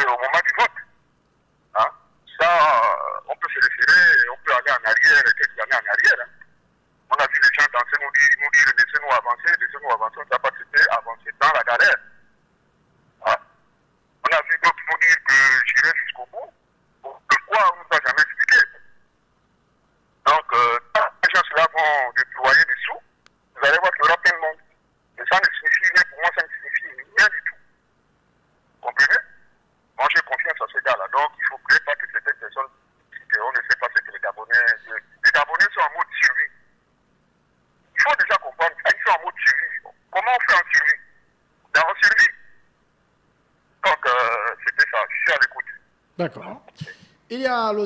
euh, au moment du vote. Hein? Ça, euh, on peut se référer, on peut aller en arrière, quelques années en arrière. hein. On a vu les gens danser, nous dire, nous dire laissez-nous avancer, laissez-nous avancer, on ne pas c'était avancer dans la galère. Hein? On a vu d'autres nous dire que j'irai jusqu'au bout. Pourquoi on ne nous a jamais expliqué Donc, euh, quand les gens cela vont déployer des sous, vous allez voir qu'il y aura plein de monde. Mais ça ne signifie rien, pour moi, ça ne signifie rien du tout. Vous comprenez moi, j'ai confiance à ces gars-là. Donc, il ne faudrait pas que certaines personnes disent qu'on ne sait pas ce que les Gabonais. Les Gabonais sont en mode survie. Il faut déjà comprendre qu'ils sont en mode survie. Comment on fait en survie Ben, en survie. Donc, euh, c'était ça. Je suis à l'écoute. D'accord.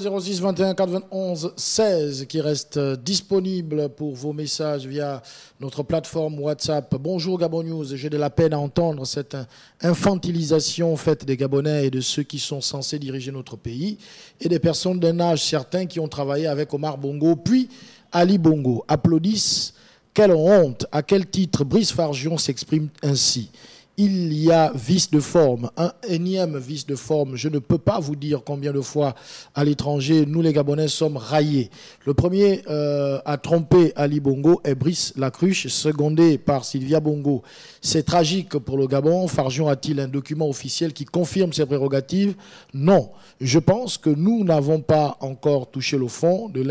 Il y a le 06 21 91 16 qui reste euh, disponible pour vos messages via notre plateforme WhatsApp. Bonjour Gabon News, j'ai de la peine à entendre cette in- infantilisation faite des Gabonais et de ceux qui sont censés diriger notre pays et des personnes d'un âge certain qui ont travaillé avec Omar Bongo puis Ali Bongo. Applaudissent. Quelle honte À quel titre Brice Fargion s'exprime ainsi? Il y a vice de forme, un énième vice de forme. Je ne peux pas vous dire combien de fois à l'étranger, nous les Gabonais sommes raillés. Le premier euh, à tromper Ali Bongo est Brice Lacruche, secondé par Sylvia Bongo. C'est tragique pour le Gabon. Fargion a-t-il un document officiel qui confirme ses prérogatives? Non. Je pense que nous n'avons pas encore touché le fond de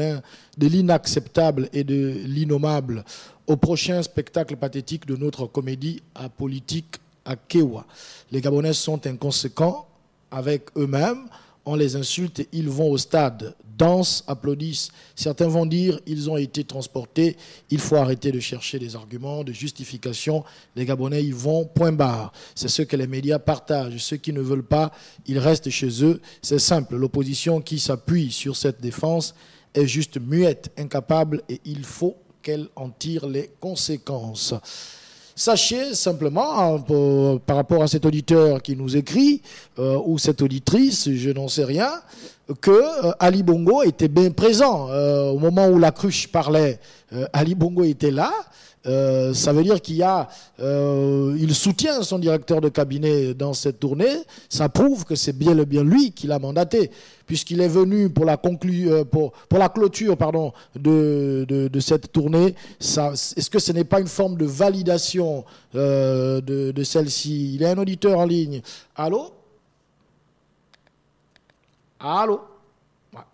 l'inacceptable et de l'innommable au prochain spectacle pathétique de notre comédie à politique à Kewa. Les Gabonais sont inconséquents avec eux-mêmes. On les insulte ils vont au stade, dansent, applaudissent. Certains vont dire ils ont été transportés. Il faut arrêter de chercher des arguments, de justifications. Les Gabonais y vont, point barre. C'est ce que les médias partagent. Ceux qui ne veulent pas, ils restent chez eux. C'est simple. L'opposition qui s'appuie sur cette défense est juste muette, incapable et il faut qu'elle en tire les conséquences. Sachez simplement, hein, par rapport à cet auditeur qui nous écrit, euh, ou cette auditrice, je n'en sais rien, que euh, Ali Bongo était bien présent. Euh, au moment où la cruche parlait, Ali Bongo était là. Euh, ça veut dire qu'il y a, euh, il soutient son directeur de cabinet dans cette tournée. Ça prouve que c'est bien le bien lui qui l'a mandaté, puisqu'il est venu pour la euh, clôture, pardon, de, cette tournée. Est-ce que ce n'est pas une forme de validation de, celle-ci? Il y a un auditeur en ligne. Allô? Allô?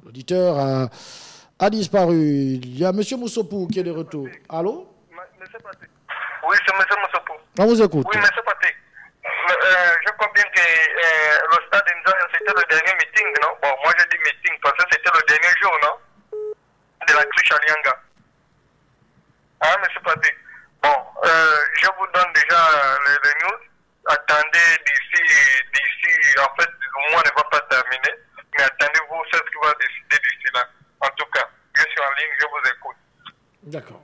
L'auditeur a, a disparu. Il y a Monsieur Moussopou qui est de retour. Allô? Oui, c'est Monsieur Moussopo. On vous écoute. Oui, Monsieur Patrick. Euh, je crois bien que euh, le stade Nzan, c'était le dernier meeting, non? Bon, moi je dis meeting parce que c'était le dernier jour, non? De la cruche à Lianga. Hein, Monsieur Patrick Bon, euh, je vous donne déjà les, les news. Attendez d'ici, d'ici, en fait, le mois ne va pas terminer. Mais attendez-vous, c'est ce qui va décider d'ici là. En tout cas, je suis en ligne, je vous écoute. D'accord.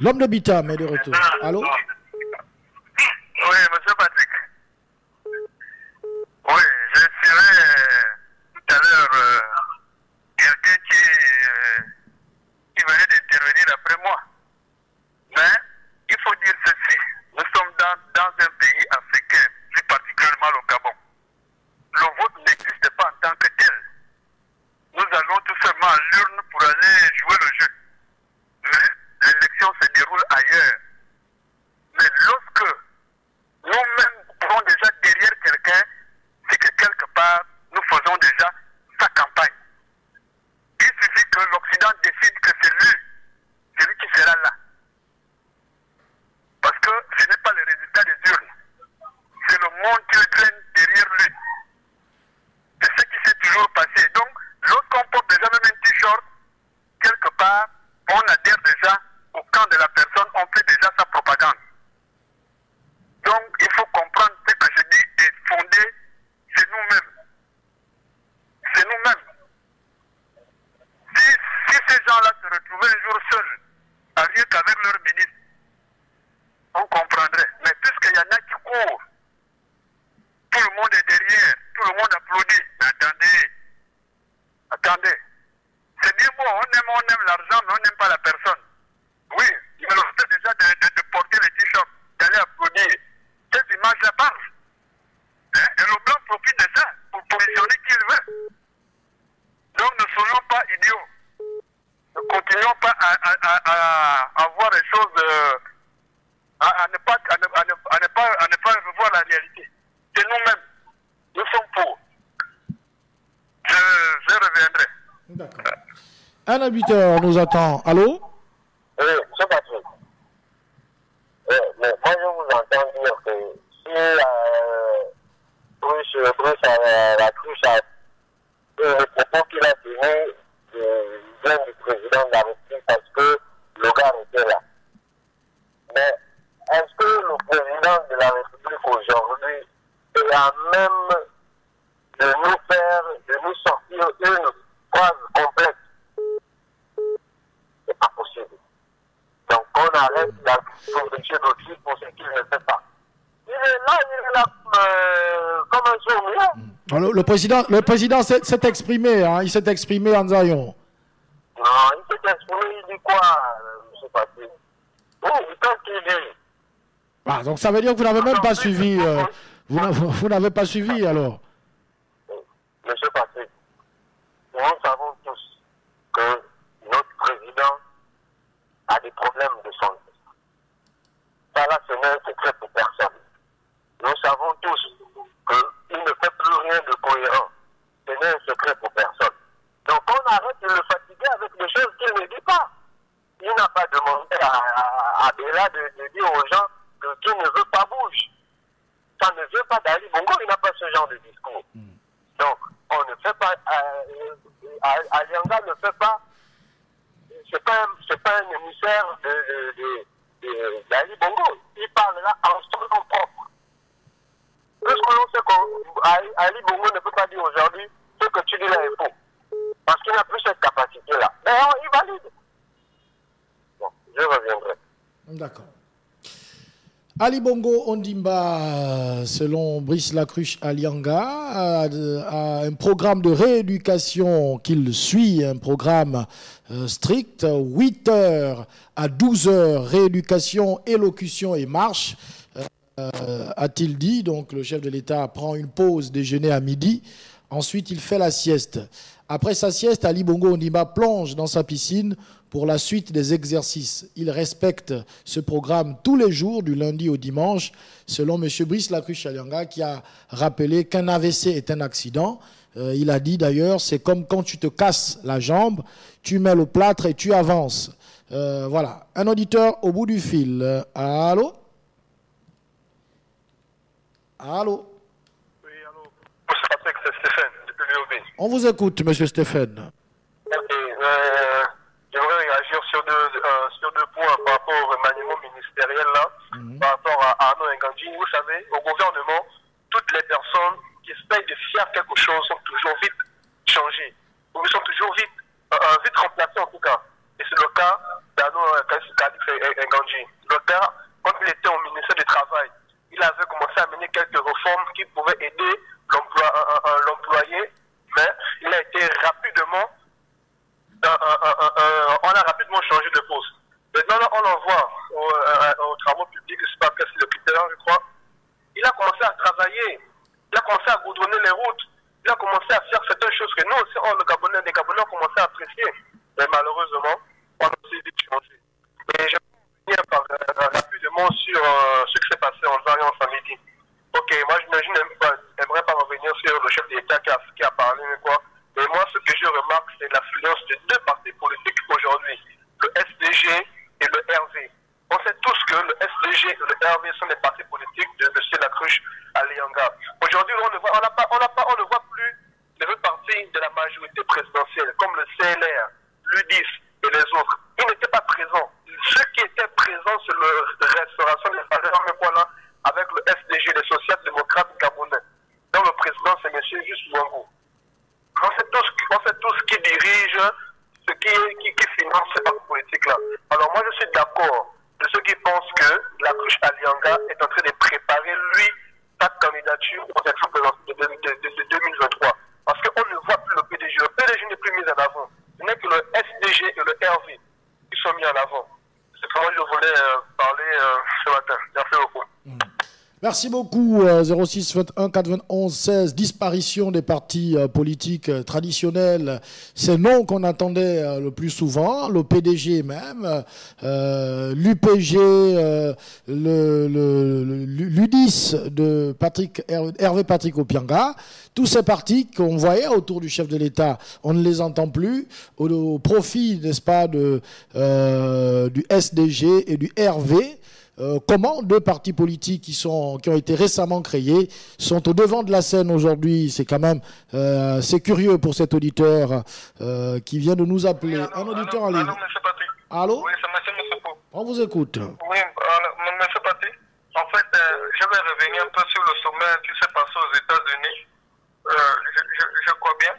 L'homme de Bitam est de retour. Allô? Oui, monsieur Patrick. Oui, je serai euh, tout à l'heure euh, quelqu'un qui, euh, qui venait d'intervenir après moi. Mais il faut dire ceci. Nous sommes dans, dans un pays africain, plus particulièrement le Gabon. Le vote n'existe pas en tant que tel. Nous allons tout simplement à l'urne pour aller jouer le jeu. Mais l'élection se déroule ailleurs. D'accord. Un habiteur nous attend. Allô Oui, c'est Patrick. Oui, mais moi, je vous entends dire que si euh, Bruce, Bruce a, la cruche a le propos qu'il a tenu euh, vient du président de la République parce que le gars était là. Mais est-ce que le président de la République aujourd'hui est à même de nous faire, de nous sortir une phrase complète C'est pas possible. Donc on arrête la protection d'autrui pour ce qu'il ne fait pas. Il est là, il est là euh, comme un sourd Alors, le président, le président s'est exprimé, hein, il s'est exprimé en Zayon. Non, il s'est exprimé, il dit quoi, euh, M. Patrick Oui, qu'est-ce qu'il dit Ah, donc ça veut dire que vous n'avez même pas suivi. euh, vous n'avez pas suivi alors. Monsieur Patrick, nous savons tous que notre président a des problèmes de santé. Ça là, ce n'est un secret pour personne. Nous savons tous qu'il ne fait plus rien de cohérent. Ce n'est un secret pour personne. Donc on arrête de le fatiguer avec des choses qu'il ne dit pas. Il n'a pas demandé à, à, à Bella de, de dire aux gens que qui ne veut pas bouge. Ça ne vient pas d'Ali Bongo, il n'a pas ce genre de discours. Donc, on ne fait pas, euh, euh, Alianga ne fait pas, c'est pas, un- c'est pas un émissaire de, de, de, de- d'Ali Bongo. Il parle là en son nom propre. Parce que l'on sait qu'Ali Ali Bongo ne peut pas dire aujourd'hui ce que tu dis là est faux. Parce qu'il n'a plus cette capacité-là. Mais on, il valide. Bon, je reviendrai. D'accord. Ali Bongo Ondimba, selon Brice Lacruche Alianga, a, un programme de rééducation qu'il suit, un programme euh, strict, 8 heures à 12 heures, rééducation, élocution et marche, euh, a-t-il dit. Donc le chef de l'État prend une pause déjeuner à midi, ensuite il fait la sieste. Après sa sieste, Ali Bongo Ondimba plonge dans sa piscine pour la suite des exercices. Il respecte ce programme tous les jours, du lundi au dimanche, selon M. Brice Lacruche Alianga, qui a rappelé qu'un AVC est un accident. Euh, il a dit d'ailleurs, c'est comme quand tu te casses la jambe, tu mets le plâtre et tu avances. Euh, voilà. Un auditeur au bout du fil. Euh, allô? Allô? Oui, allô. Monsieur Patrick, c'est Stéphane, depuis l'UOB. On vous écoute, Monsieur Stéphane. Sur deux, euh, sur deux points par rapport au remaniement ministériel là, par rapport à Arnaud Ngandji. Vous savez, au gouvernement, toutes les personnes qui essayent de faire quelque chose sont toujours vite changées, ou sont toujours vite, euh, euh, vite remplacées en tout cas. Et c'est le cas d'Arnaud Ngandji. Le cas, quand il était au ministère du Travail, il avait commencé à mener quelques réformes qui pouvaient aider l'emploi- l'employé, mais il a été rapidement un- un- un- un- un- on a rapidement changé de poste. Maintenant, là, on l'envoie au- euh, aux travaux publics, je ne sais pas quel c'est le critère, je crois. Il a commencé à travailler, il a commencé à goudronner les routes, il a commencé à faire certaines choses que nous aussi, on, le Gabonais, les Gabonais ont commencé à apprécier. Mais malheureusement, on a aussi vite changé. Et je vais revenir par, euh, rapidement sur euh, ce qui s'est passé en Zaire en samedi. Ok, moi j'imagine, j'aimerais pas revenir sur le chef d'État qui a, qui a parlé, mais quoi. Mais moi, ce que je remarque, c'est l'influence de deux partis politiques aujourd'hui, le SDG et le RV. On sait tous que le SDG et le RV sont des partis politiques de M. Lacruche Alianga. Aujourd'hui, on ne voit, on n'a pas, on n'a pas, on ne voit plus les deux partis de la majorité présidentielle, comme le CLR, l'UDIS et les autres. Ils n'étaient pas présents. Ceux qui étaient présents sur le restauration des valeurs, mais voilà, avec le SDG, les social-démocrates gabonais. Donc le président, c'est M. Juste Ouangou. On sait tous, on sait tous qui dirige, ce qui, qui, qui finance ces partis politiques-là. Alors moi, je suis d'accord de ceux qui pensent que la couche Alianga est en train de préparer, lui, sa candidature aux élections présidentielles de, de, de, de 2023. Parce qu'on ne voit plus le PDG. Le PDG n'est plus mis en avant. Ce n'est que le SDG et le RV qui sont mis en avant. C'est comment je voulais euh, parler euh, ce matin. Merci beaucoup. Merci beaucoup. euh, 06 21 91 16. Disparition des partis euh, politiques euh, traditionnels. C'est non qu'on entendait euh, le plus souvent. Le PDG même, l'UPG, l'UDIS de Patrick Her- Hervé Patrick Opianga. tous ces partis qu'on voyait autour du chef de l'État, on ne les entend plus au, profit, n'est-ce pas, du SDG et du RV. Euh, comment deux partis politiques qui, sont, qui ont été récemment créés sont au devant de la scène aujourd'hui? C'est quand même euh, c'est curieux pour cet auditeur euh, qui vient de nous appeler. Un auditeur en ligne. Allô Oui, c'est M. Moussoukou. On vous écoute. Oui, M. Pati, en fait, je vais revenir un peu sur le sommet qui s'est passé aux États-Unis. Je, je, je, crois bien.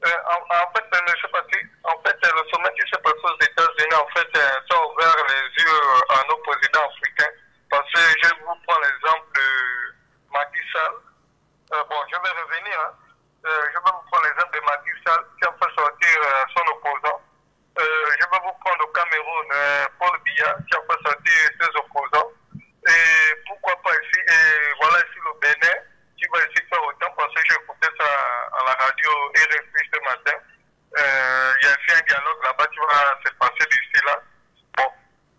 En, en, fait, M. Pati, en fait, le sommet qui s'est passé aux États-Unis, en fait, ça a ouvert les yeux à nos présidents africains. Parce que je vous prends l'exemple de Macky Sall. Euh, bon, je vais revenir. Hein. Euh, je vais vous prendre l'exemple de Macky Sall qui a fait sortir euh, son opposant. je vais vous prendre au Cameroun Paul Biya qui a fait sortir ses opposants. Et pourquoi pas ici, et voilà ici le Bénin qui va ici faire parce que écouté ça à la radio RFI ce matin. Il y a aussi un dialogue là-bas qui va se passer d'ici là. Bon,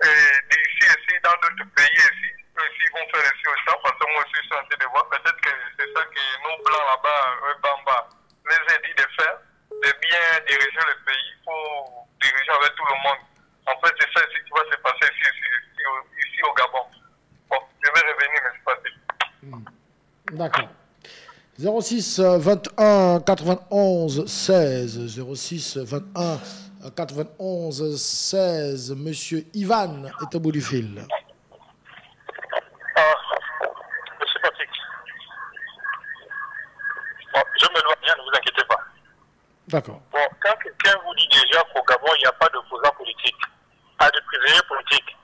et d'ici ici, dans d'autres pays ici, ils vont faire ici autant parce que moi aussi je suis en train de voir. Peut-être que c'est ça que nos blancs là-bas, eux, Bamba, les a dit de faire, de bien diriger le pays. Il faut diriger avec tout le monde. En fait, c'est ça ici qui va se passer ici, ici, ici, au, Gabon. Bon, je vais revenir, mais c'est passé. D'accord. 06 21 91 16 06 21 91 16 Monsieur Ivan est au bout du fil. Ah, Monsieur Patrick. Bon, je me dois bien, ne vous inquiétez pas. D'accord. Bon, quand quelqu'un vous dit déjà qu'au Gabon, il n'y a pas d'opposants politiques, pas de prisonniers politiques,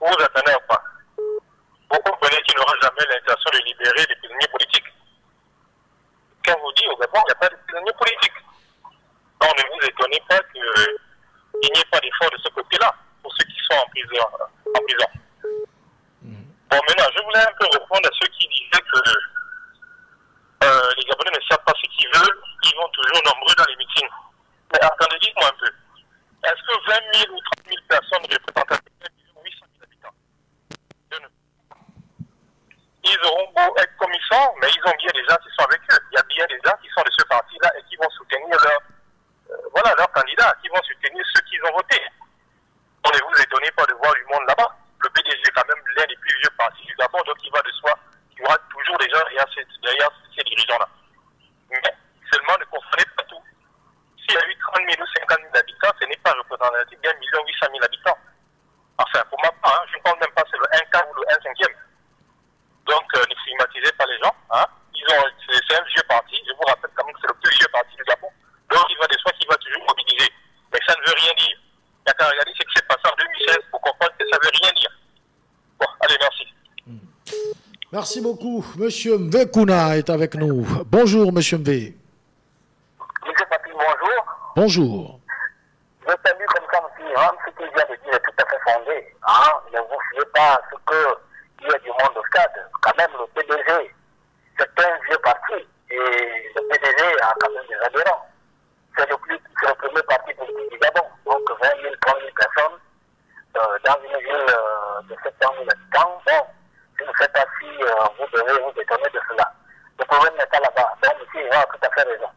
vous vous attendez à quoi Vous comprenez qu'il n'aura jamais l'intention de libérer les prisonniers politiques. Quand vous dit au Gabon, il n'y a pas de prisonniers politiques. Donc ne vous étonnez pas qu'il n'y ait pas d'effort de ce côté-là pour ceux qui sont en prison. En prison. Bon, maintenant, je voulais un peu répondre à ceux qui disaient que euh, les Gabonais ne savent pas ce qu'ils veulent, ils vont toujours nombreux dans les meetings. Mais attendez, dites-moi un peu. Est-ce que 20 000 ou 30 000 personnes représentent 1 800 000 habitants Je ne... Ils auront beau être comme ils sont, mais ils ont bien des gens qui sont avec eux. Il y a bien des gens qui sont de ce parti-là et qui vont soutenir leur, euh, voilà, leurs candidats, qui vont soutenir ceux qu'ils ont votés. Donc ne vous étonnez pas de voir du monde là-bas. Le PDG est quand même l'un des plus vieux partis du Gabon, donc il va de soi qu'il y aura toujours des gens derrière ces, derrière ces dirigeants-là. Mais seulement ne comprenez pas tout. S'il y a eu 30 000 ou 50 000 habitants, ce n'est pas représentatif d'un million 800 000 habitants. Enfin, pour ma part, hein, je ne compte même pas c'est le 1 quart ou le 1 cinquième. Donc, euh, ne stigmatisez pas les gens. Hein. Ils ont, c'est un vieux parti. Je vous rappelle quand même que c'est le plus vieux parti du Gabon. Donc, il va de soi qu'il va toujours mobiliser. Mais ça ne veut rien dire. Il n'y a qu'à regarder ce qui s'est passé en 2016 pour comprendre que ça ne veut rien dire. Bon, allez, merci. Merci beaucoup. Monsieur Mvekuna est avec nous. Bonjour, monsieur Mve. Monsieur Papi, bonjour. Bonjour. Je salue comme ça, monsieur Iran, ce qu'il vient de dire est tout à fait fondé. Hein? Ne vous fiez pas à ce qu'il y a du monde au stade. Quand même, le PDG, c'est un vieux parti. Et le PDG a quand même des adhérents. C'est le, plus, c'est le premier parti politique du Gabon. Donc 20 000, 30 000 personnes euh, dans une ville euh, de 700 000 habitants. Bon, si vous faites ainsi, euh, vous devez vous étonner de cela. Le problème n'est pas là-bas. Donc, monsieur Iran a tout à fait raison.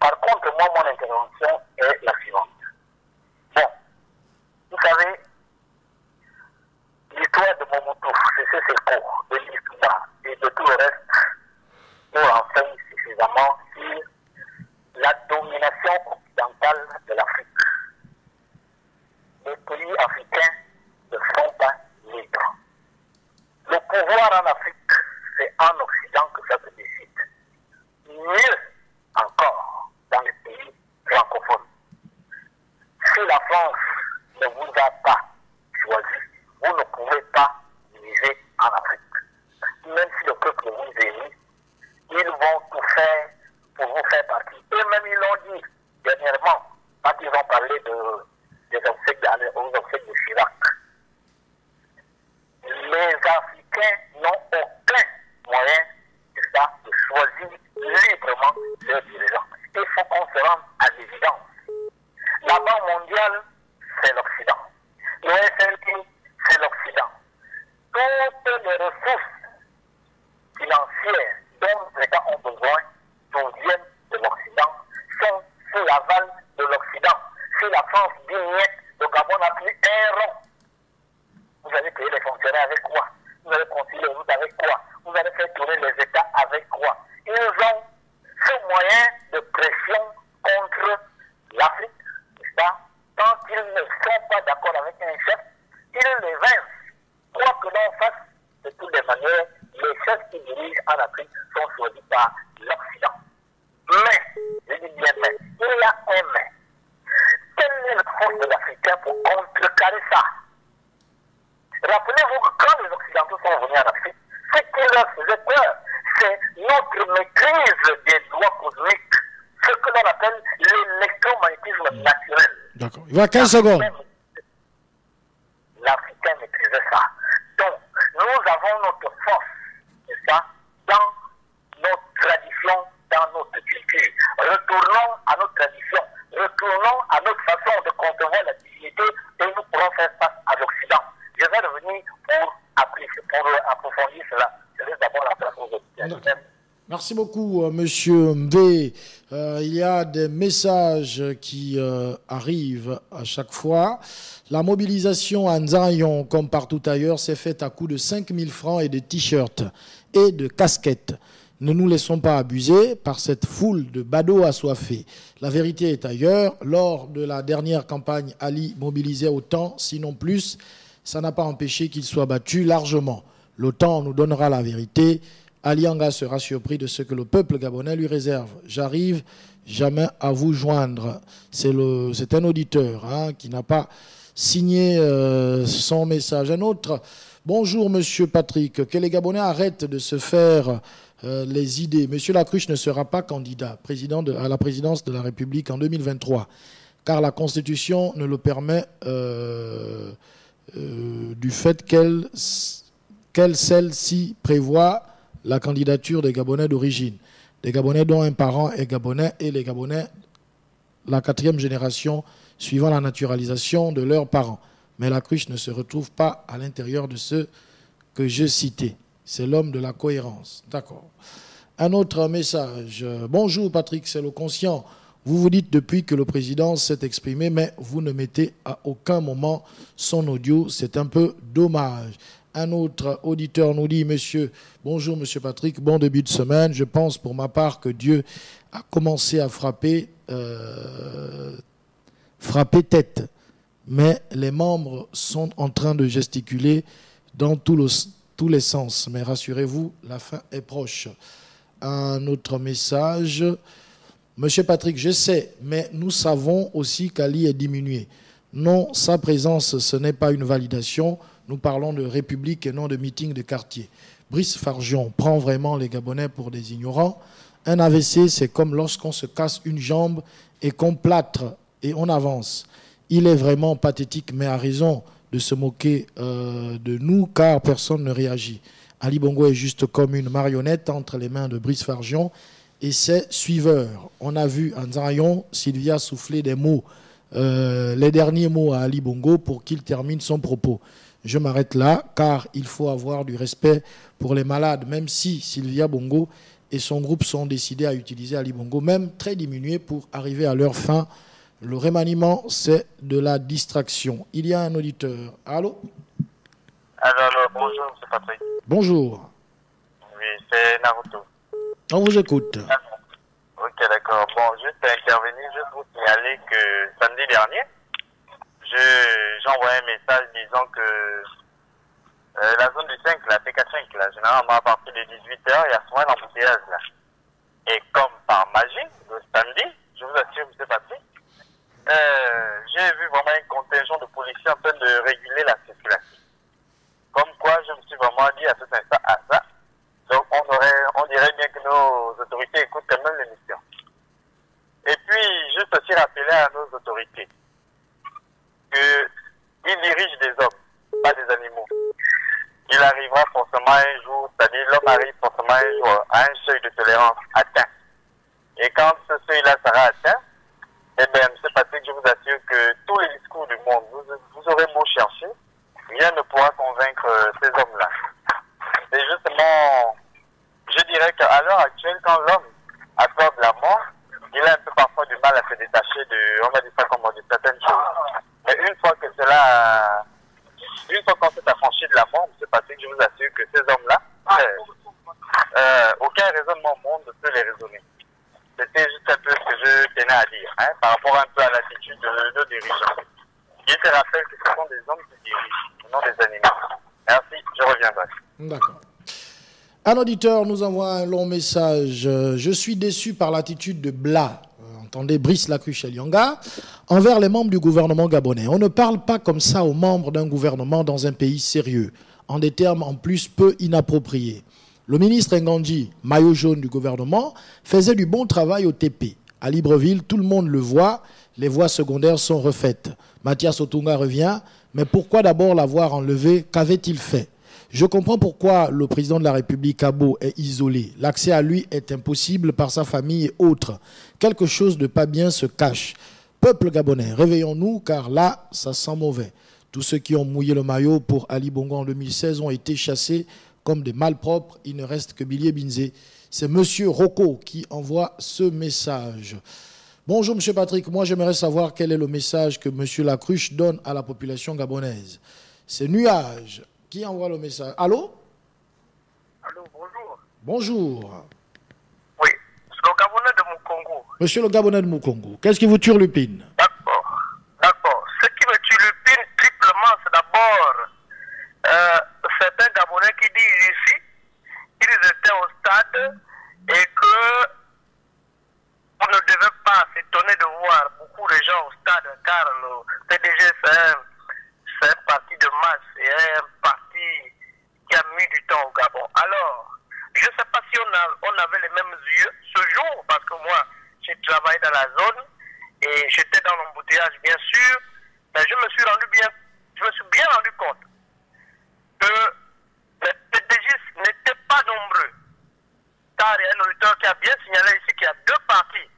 Par contre, moi, mon intervention est la suivante. Bon, vous savez, l'histoire de Mobutu, c'est ce cours de l'histoire et de tout le reste nous renseigne suffisamment sur la domination occidentale de l'Afrique. Les pays africains ne sont pas libres. Le pouvoir en Afrique, c'est en Occident que ça se décide. Mieux encore dans les pays francophones. Si la France ne vous a pas choisi, vous ne pouvez pas diriger en Afrique. Même si le peuple vous élit, ils vont tout faire pour vous faire partie. Eux-mêmes, ils l'ont dit dernièrement, quand ils ont parlé de, des obsèques de, aux obsèques de Chirac. Les Africains n'ont aucun moyen de ça, de choisir librement leurs dirigeants. Il faut qu'on se rende à l'évidence. La Banque mondiale, c'est l'Occident. Le FMI, c'est l'Occident. Toutes les ressources financières dont les États ont besoin proviennent sous l'aval de l'Occident. Dit niet, le Gabon n'a plus un rond. Vous allez payer les fonctionnaires avec quoi? Vous allez concilier les routes avec quoi? Vous allez faire tourner les États avec quoi? Ils ont ce moyen de pression contre l'Afrique, n'est-ce pas? Tant qu'ils ne sont pas d'accord avec un chef, ils les vincent. Quoi que l'on fasse, de toutes les manières, les chefs qui dirigent en Afrique sont choisis par l'Occident. Mais, je dis bien mais, il y a un mais. La force de l'Africain pour contrecarrer ça Rappelez-vous que quand les Occidentaux sont venus en Afrique, ce qui leur faisait peur, c'est notre maîtrise des lois cosmiques, ce que l'on appelle l'électromagnétisme naturel. D'accord. Il va 15 secondes. L'Africain maîtrisait ça. Donc, nous avons notre force, n'est-ce pas, dans notre tradition, dans notre culture. Retournons à notre tradition, retournons à notre façon de concevoir la divinité et nous pourrons faire face à l'Occident. Je vais revenir pour, pour approfondir cela. Je laisse d'abord la place aux autres. Merci beaucoup, euh, Monsieur Mvé. Euh, il y a des messages qui euh, arrivent à chaque fois. La mobilisation à Nzayon, comme partout ailleurs, s'est faite à coût de 5 000 francs et de t-shirts et de casquettes. Ne nous laissons pas abuser par cette foule de badauds assoiffés. La vérité est ailleurs. Lors de la dernière campagne, Ali mobilisait autant, sinon plus. Ça n'a pas empêché qu'il soit battu largement. Temps nous donnera la vérité. Alianga sera surpris de ce que le peuple gabonais lui réserve. J'arrive jamais à vous joindre. C'est un auditeur hein, qui n'a pas signé euh, son message. Un autre. Bonjour, monsieur Patrick. Que les Gabonais arrêtent de se faire les idées. Monsieur Lacruche ne sera pas candidat à la présidence de la République en 2023, car la Constitution ne le permet euh, du fait qu'elle, celle-ci prévoit la candidature des Gabonais d'origine. Des Gabonais dont un parent est Gabonais et les Gabonais, la quatrième génération, suivant la naturalisation de leurs parents. Mais la cruche ne se retrouve pas à l'intérieur de ceux que je citais. C'est l'homme de la cohérence. D'accord. Un autre message. Bonjour Patrick, c'est le conscient. Vous vous dites depuis que le président s'est exprimé, mais vous ne mettez à aucun moment son audio. C'est un peu dommage. Un autre auditeur nous dit, Monsieur, bonjour Monsieur Patrick, bon début de semaine. Je pense pour ma part que Dieu a commencé à frapper, euh, frapper tête, mais les membres sont en train de gesticuler dans tous les sens. Mais rassurez-vous, la fin est proche. Un autre message. Monsieur Patrick, je sais, mais nous savons aussi qu'Ali est diminué. Non, sa présence, ce n'est pas une validation. Nous parlons de république et non de meeting de quartier. Brice Fargion prend vraiment les Gabonais pour des ignorants. Un AVC, c'est comme lorsqu'on se casse une jambe et qu'on plâtre et on avance. Il est vraiment pathétique, mais a raison de se moquer euh, de nous car personne ne réagit. Ali Bongo est juste comme une marionnette entre les mains de Brice Fargion et ses suiveurs. On a vu en Sylvia souffler des mots, euh, les derniers mots à Ali Bongo pour qu'il termine son propos. Je m'arrête là car il faut avoir du respect pour les malades, même si Sylvia Bongo et son groupe sont décidés à utiliser Ali Bongo, même très diminué pour arriver à leur fin. Le remaniement, c'est de la distraction. Il y a un auditeur. Allô Alors, bonjour, M. Patrick. Bonjour. Oui, c'est Naruto. On vous écoute. Ok, d'accord. Bon, juste à intervenir, juste vous signaler que samedi dernier, j'ai envoyé un message disant que euh, la zone du 5, la T45, là, généralement à partir de 18h, il y a souvent un embouteillage là. Et comme par magie, le samedi, je vous assure, M. Patrick, euh, j'ai vu vraiment un contingent de policiers en train de réguler la circulation. Comme quoi, je me suis vraiment dit à tout instant à ça. Donc, on, aurait, on dirait bien que nos autorités écoutent quand même l'émission. Et puis, juste aussi rappeler à nos autorités qu'il dirige des hommes, pas des animaux. Il arrivera forcément un jour, c'est-à-dire l'homme arrive forcément un jour à un seuil de tolérance atteint. Et quand ce seuil-là sera atteint, eh bien, M. Patrick, je vous assure que tous les discours du monde, vous, aurez beau chercher, rien ne pourra convaincre ces hommes-là. C'est justement, je dirais qu'à l'heure actuelle, quand l'homme a peur de la mort, il a un peu parfois du mal à se détacher de, on va dire ça certaines choses. Mais une fois que cela, une fois qu'on s'est affranchi de la mort, M. Patrick, je vous assure que ces hommes-là, euh, euh, aucun raisonnement au monde ne peut les raisonner. C'était juste un peu ce que je tenais à dire, hein, par rapport un peu à l'attitude de nos dirigeants. Je te rappelle que ce sont des hommes qui dirigent, non des animaux. Merci, je reviendrai. D'accord. Un auditeur nous envoie un long message. Euh, Je suis déçu par l'attitude de Bla, euh, entendez Brice Lacruche Yanga, envers les membres du gouvernement gabonais. On ne parle pas comme ça aux membres d'un gouvernement dans un pays sérieux, en des termes en plus peu inappropriés. Le ministre Ngandji, maillot jaune du gouvernement, faisait du bon travail au TP. À Libreville, tout le monde le voit, les voies secondaires sont refaites. Mathias Otunga revient, mais pourquoi d'abord l'avoir enlevé? Qu'avait-il fait? Je comprends pourquoi le président de la République, Abo, est isolé. L'accès à lui est impossible par sa famille et autres. Quelque chose de pas bien se cache. Peuple gabonais, réveillons-nous car là, ça sent mauvais. Tous ceux qui ont mouillé le maillot pour Ali Bongo en 2016 ont été chassés comme des malpropres. Il ne reste que Billy Binzé. C'est Monsieur Rocco qui envoie ce message. Bonjour Monsieur Patrick, moi j'aimerais savoir quel est le message que Monsieur Lacruche donne à la population gabonaise. C'est Nuage qui envoie le message. Allô? Allô, bonjour. Bonjour. Oui, c'est le Gabonais de mon Congo. Monsieur le Gabonais de Mukongo, qu'est-ce qui vous turlupine D'accord, d'accord. Ce qui me tulipine triplement, c'est d'abord euh, certains Gabonais qui disent ici qu'ils étaient au stade et que on ne devait pas s'étonner de voir beaucoup de gens au stade car le PDG c'est un, c'est parti de masse et un parti qui a mis du temps au Gabon. Alors, je ne sais pas si on, a, on avait les mêmes yeux ce jour parce que moi, j'ai travaillé dans la zone et j'étais dans l'embouteillage bien sûr, mais je me suis rendu bien, je me suis bien rendu compte que les PDG n'étaient pas nombreux. Car il y a un auditeur qui a bien signalé ici qu'il y a deux partis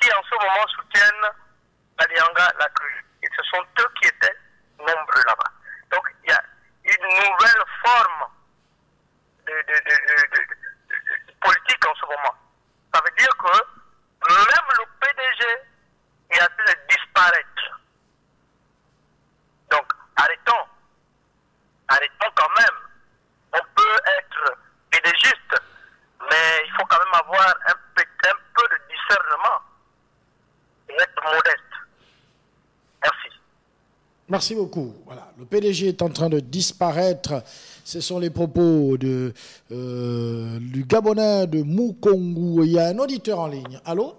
qui en ce moment soutiennent Alianga la crue. Et ce sont eux qui étaient nombreux là-bas. Donc il y a une nouvelle forme de, de, de, de- de- de politique en ce moment. Ça veut dire que même le PDG est en train de disparaître. Donc arrêtons. Arrêtons quand même. On peut être PDGiste, mais il faut quand même avoir un peu, un peu de discernement et être modeste. Merci. Merci beaucoup. Voilà, le PDG est en train de disparaître. Ce sont les propos euh, du Gabonais de Mukongo. Il y a un auditeur en ligne. Allô,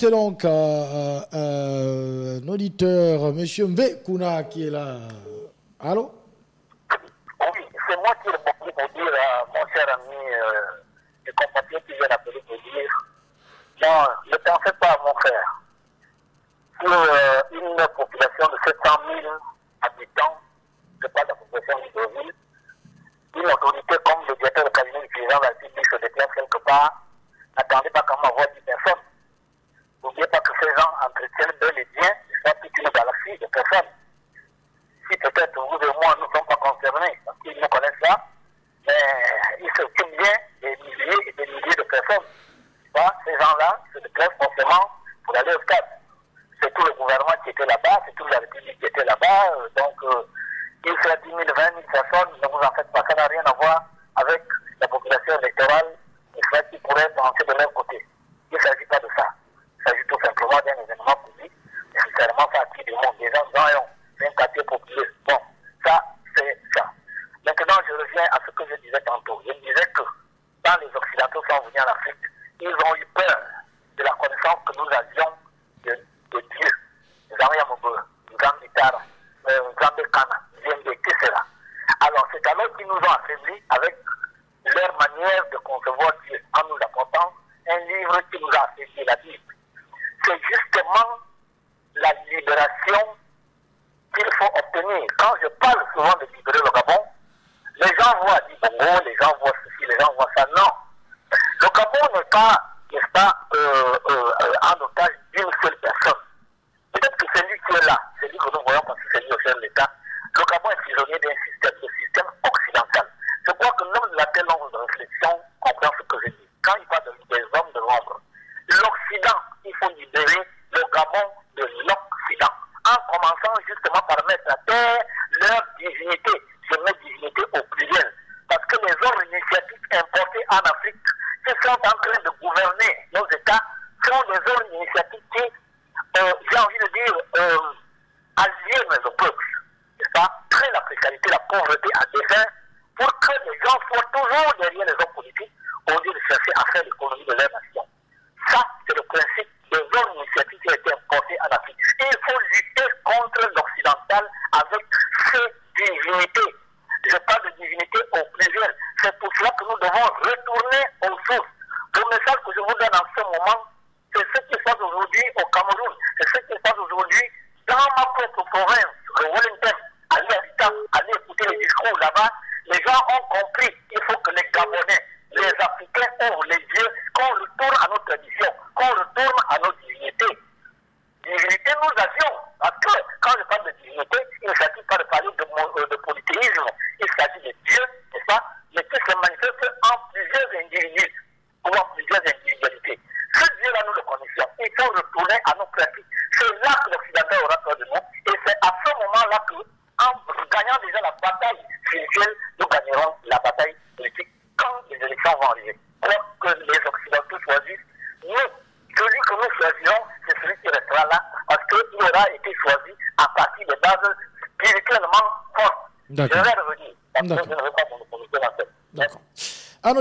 écouter donc euh, euh, euh, un auditeur, Monsieur M. Kouna, qui est là.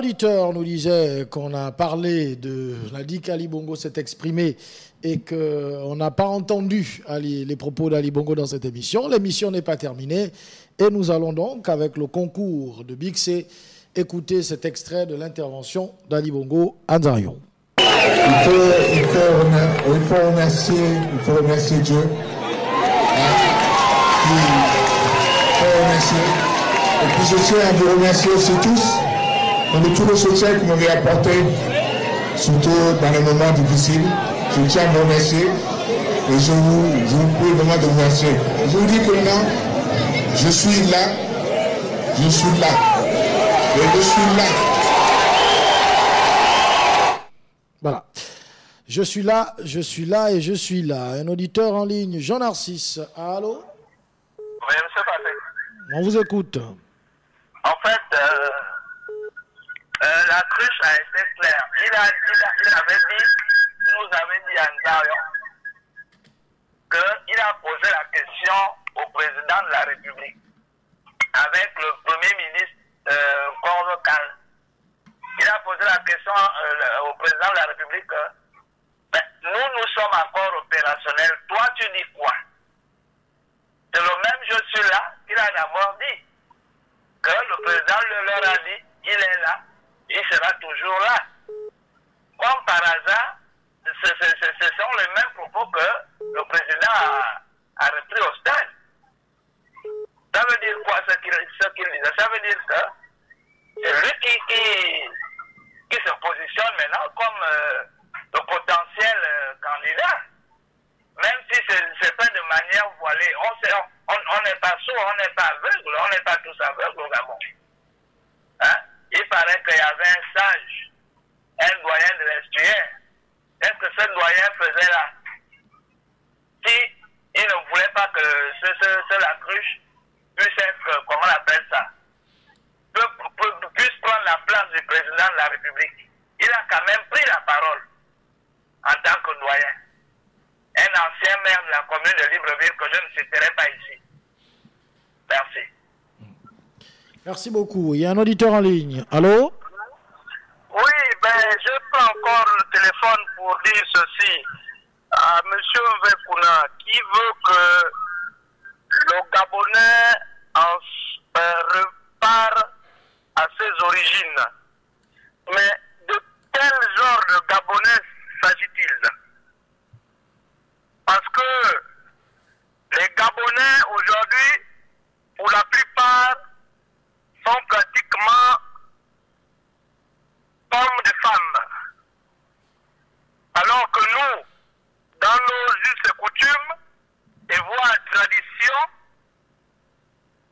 Auditeur nous disait qu'on a parlé de. On a dit qu'Ali Bongo s'est exprimé et qu'on n'a pas entendu les propos d'Ali Bongo dans cette émission. L'émission n'est pas terminée et nous allons donc, avec le concours de Bixé, écouter cet extrait de l'intervention d'Ali Bongo Anzarion. Il faut, il, faut, il remercier, il faut remercier Dieu. Il faut remercier. Et puis je tiens à vous remercier aussi tous pour tout le soutien que vous m'avez apporté, surtout dans les moments difficiles. Je tiens à vous remercier et je vous, je vous prie vraiment de vous remercier. Je vous dis que maintenant, je suis là, je suis là, et je suis là. Voilà. Je suis là, je suis là et je suis là. Un auditeur en ligne, Jean Narcisse. Allô? Oui, monsieur Patrick. On vous écoute. En fait, euh, euh, la cruche a été claire. Il, a, il, a, il avait dit, nous avait dit à Ndarion qu'il a posé la question au président de la République avec le premier ministre euh. Il a posé la question euh, au président de la République. Euh, ben, nous, nous sommes encore opérationnels. Toi, tu dis quoi? C'est le même je suis là qu'il a d'abord dit. Que le président leur a dit, il est là, il sera toujours là. Comme par hasard, ce, sont les mêmes propos que le président a, repris au stade. Ça veut dire quoi ce qu'il disait? Ça veut dire que c'est lui qui, qui, se positionne maintenant comme euh, le potentiel euh, candidat. Même si c'est fait de manière voilée. On n'est pas sourd, on n'est pas aveugle, on n'est pas tous aveugles au Gabon. Hein? Il paraît qu'il y avait un sage, un doyen de l'estuaire. Est-ce que ce doyen faisait là Si il ne voulait pas que ce, ce, la cruche puisse être, comment on appelle ça, puisse prendre la place du président de la République. Il a quand même pris la parole en tant que doyen. Un ancien maire de la commune de Libreville que je ne citerai pas ici. Merci. Merci beaucoup. Il y a un auditeur en ligne. Allô? Oui, ben, je prends encore le téléphone pour dire ceci à M. Vekuna qui veut que le Gabonais euh, repart à ses origines? Mais de quel genre de Gabonais s'agit-il? Parce que les Gabonais aujourd'hui, pour la plupart, pratiquement hommes de femmes. Alors que nous, dans nos us et coutumes et voies traditions,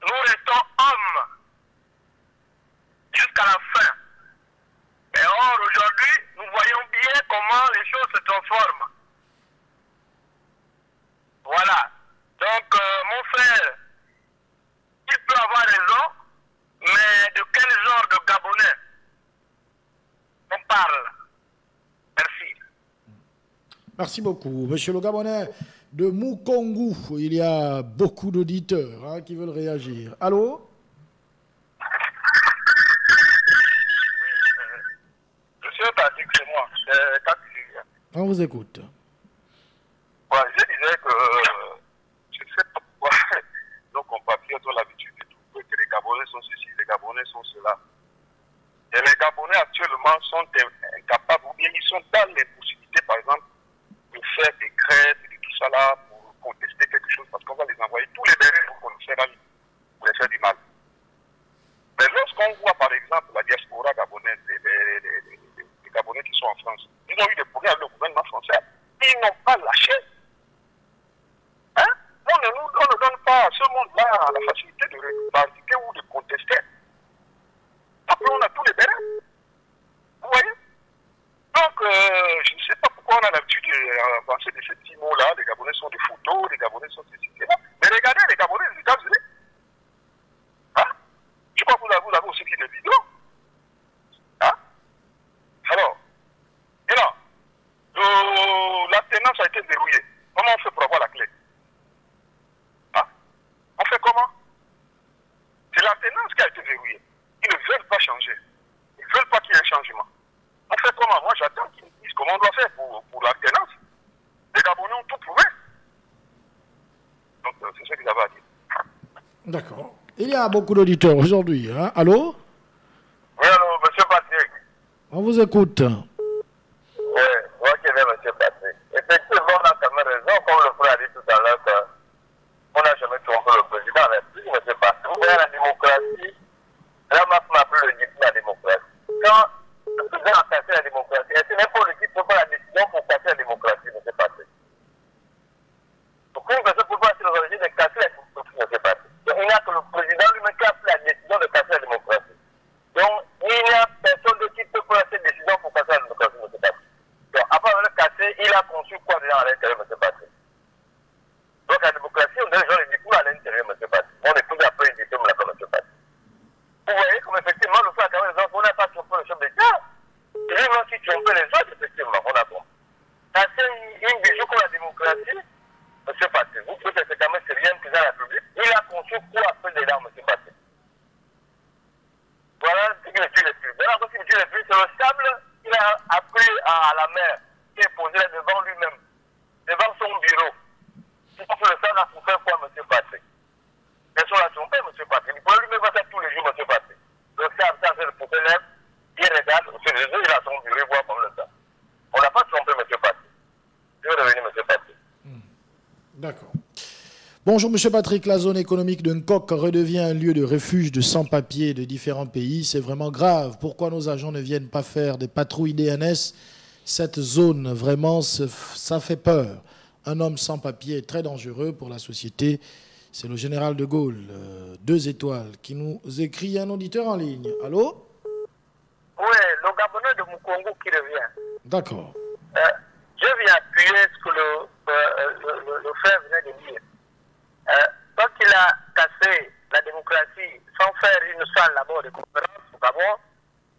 nous restons hommes jusqu'à la fin. Et or, aujourd'hui, nous voyons bien comment les choses se transforment. Voilà. Donc, euh, mon frère, il peut avoir raison, mais de quel genre de Gabonais on parle? Merci. Merci beaucoup. Monsieur le Gabonais de Mukongu, il y a beaucoup d'auditeurs hein, qui veulent réagir. Allô? Monsieur Patrick, c'est moi. On vous écoute. Ouais, je disais que je ne sais pas pourquoi nos compatriotes ont l'habitude de trouver que les Gabonais sont ceci, les Gabonais sont cela. Et les Gabonais actuellement sont incapables, ou bien ils sont dans l'impossibilité, par exemple, de faire des grèves et de tout ça là pour contester quelque chose, parce qu'on va les envoyer tous les bérets pour qu'on les faire, pour les faire du mal. Mais lorsqu'on voit, par exemple, la diaspora gabonaise, les, les, les, les, Gabonais qui sont en France, ils ont eu des problèmes avec le gouvernement français. Ils n'ont pas lâché. Hein? On ne, nous, on ne donne pas à ce monde-là la facilité de revendiquer ou de contester. Après, on a tous les bérets. Vous voyez Donc, euh, je ne sais pas pourquoi on a l'habitude de penser de ces petits mots-là. Les Gabonais sont des photos, les Gabonais sont des là. Mais regardez les Gabonais des États-Unis. Hein Je crois que vous avez, vous avez aussi vu des vidéos. Hein Alors, et là, euh, la tenance a été verrouillée. Comment on fait pour avoir la clé hein On fait comment C'est la tenance qui a été verrouillée. Ils ne veulent pas changer. Ils ne veulent pas D'accord. Beaucoup d'auditeurs aujourd'hui. Hein? Allô? Oui, allô, monsieur Patrick. On vous écoute. Oui, moi qui vais, monsieur Patrick. Effectivement, on a quand même raison, comme le frère a dit tout à l'heure, qu'on n'a jamais trompé le président de la République, monsieur Patrick. Vous voyez la démocratie, là, moi, je m'appelle le dictat de la démocratie. Quand le président a cassé la démocratie, est-ce que n'importe qui peut prendre la décision pour casser la démocratie, monsieur Patrick Donc, une personne peut pas se l'origine de casser la démocratie, monsieur Patrick. Donc, il n'y a que le président lui-même qui a pris la décision de casser la démocratie. Donc, il n'y a personne de qui peut prendre cette décision pour casser la démocratie, monsieur Patrick. Donc, après avoir cassé, il a conçu quoi déjà à l'intérieur, monsieur Patrick Donc, la démocratie, on dirait les gens les découvrent à l'intérieur, monsieur Patrick. On écoute après les diplômes là-bas, monsieur Patrick. Vous voyez comme effectivement, le frère a quand même raison, on n'a pas trompé le chef d'État. C'est lui-même qui trompait les autres, effectivement, on a bon. Casser une bijou comme la démocratie, monsieur Patrick, vous pouvez c'est quand même c'est rien président de la République. Il a conçu quoi après dedans, monsieur Patrick voilà ce qui me tue le plus. Voilà ce qui me tue le plus, c'est le sable qu'il a appris à la mer, qui est posé là devant lui-même, devant son bureau. Il faut que le sable a pour faire quoi, monsieur Patrick Personne l'a trompé, monsieur Patrick. Il pourrait lui-même faire ça tous les jours, monsieur Patrick. Le sable, ça, c'est le poupée lèvre, il regarde, sur les yeux, il a son bureau, il voit comme le sable. On n'a pas trompé, monsieur Patrick. Je vais revenir, monsieur Patrick. D'accord. Bonjour Monsieur Patrick, la zone économique de redevient un lieu de refuge de sans-papiers de différents pays. C'est vraiment grave. Pourquoi nos agents ne viennent pas faire des patrouilles DNS Cette zone, vraiment, ça fait peur. Un homme sans papier est très dangereux pour la société. C'est le général de Gaulle, euh, deux étoiles, qui nous écrit un auditeur en ligne. Allô? Oui, le Gabonais de Mukongo qui revient. D'accord. Euh, je viens appuyer ce que le, euh, le, le- le frère venait de dire. Euh, quand il a cassé la démocratie sans faire une salle d'abord de conférence au Gabon,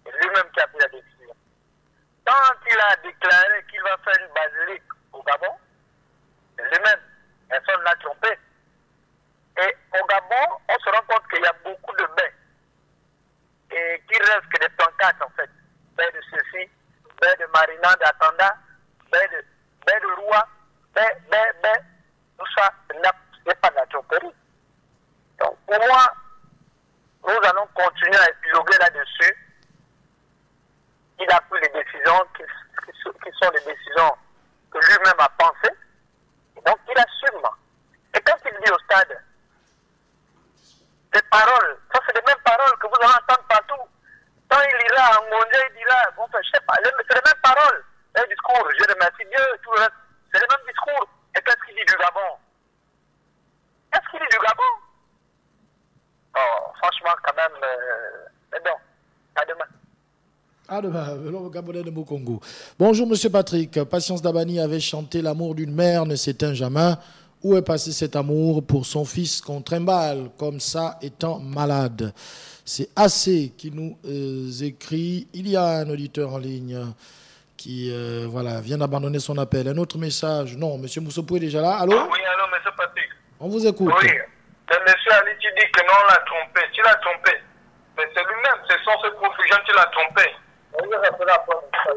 c'est lui-même qui a pris la décision. Quand il a déclaré qu'il va faire une basilique au Gabon, c'est lui-même, personne ne l'a trompé. Et au Gabon, on se rend compte qu'il y a beaucoup de bains et qu'il reste que des pancartes en fait. Bain de ceci, bain de Marina d'Atanda, bain de, bain de Roua, bain, bain, bain, tout ça, ce n'a- ce n'est pas de la tromperie. Donc pour moi, nous allons continuer à épiloguer là-dessus. Il a pris les décisions qui, qui sont- qui sont les décisions que lui-même a pensées. Donc il assume. Et quand il dit au stade, des paroles. Ça, c'est les mêmes paroles que vous allez entendre partout. Quand il ira à Ngonja, il dira, bon, enfin, je sais pas, les- c'est les mêmes paroles. Les discours, je remercie Dieu, tout le reste. C'est les mêmes discours. Et qu'est-ce qu'il dit du Gabon Qu'est-ce qu'il dit du Gabon Oh, franchement, quand même, euh, mais bon, à demain. Ah, demain, le Bonjour, monsieur Patrick. Patience Dabani avait chanté L'amour d'une mère ne s'éteint jamais. Où est passé cet amour pour son fils qu'on trimballe comme ça étant malade? C'est assez qui nous euh, écrit. Il y a un auditeur en ligne qui euh, voilà, vient d'abandonner son appel. Un autre message? Non, monsieur Moussopou est déjà là. Allô? Oui, allô, monsieur Patrick. On vous écoute. Oui, le monsieur Ali qui dit que non, on l'a trompé. Tu l'as trompé. Mais c'est lui-même, c'est sans ce confusion qu'il l'a trompé. On lui rappellera après.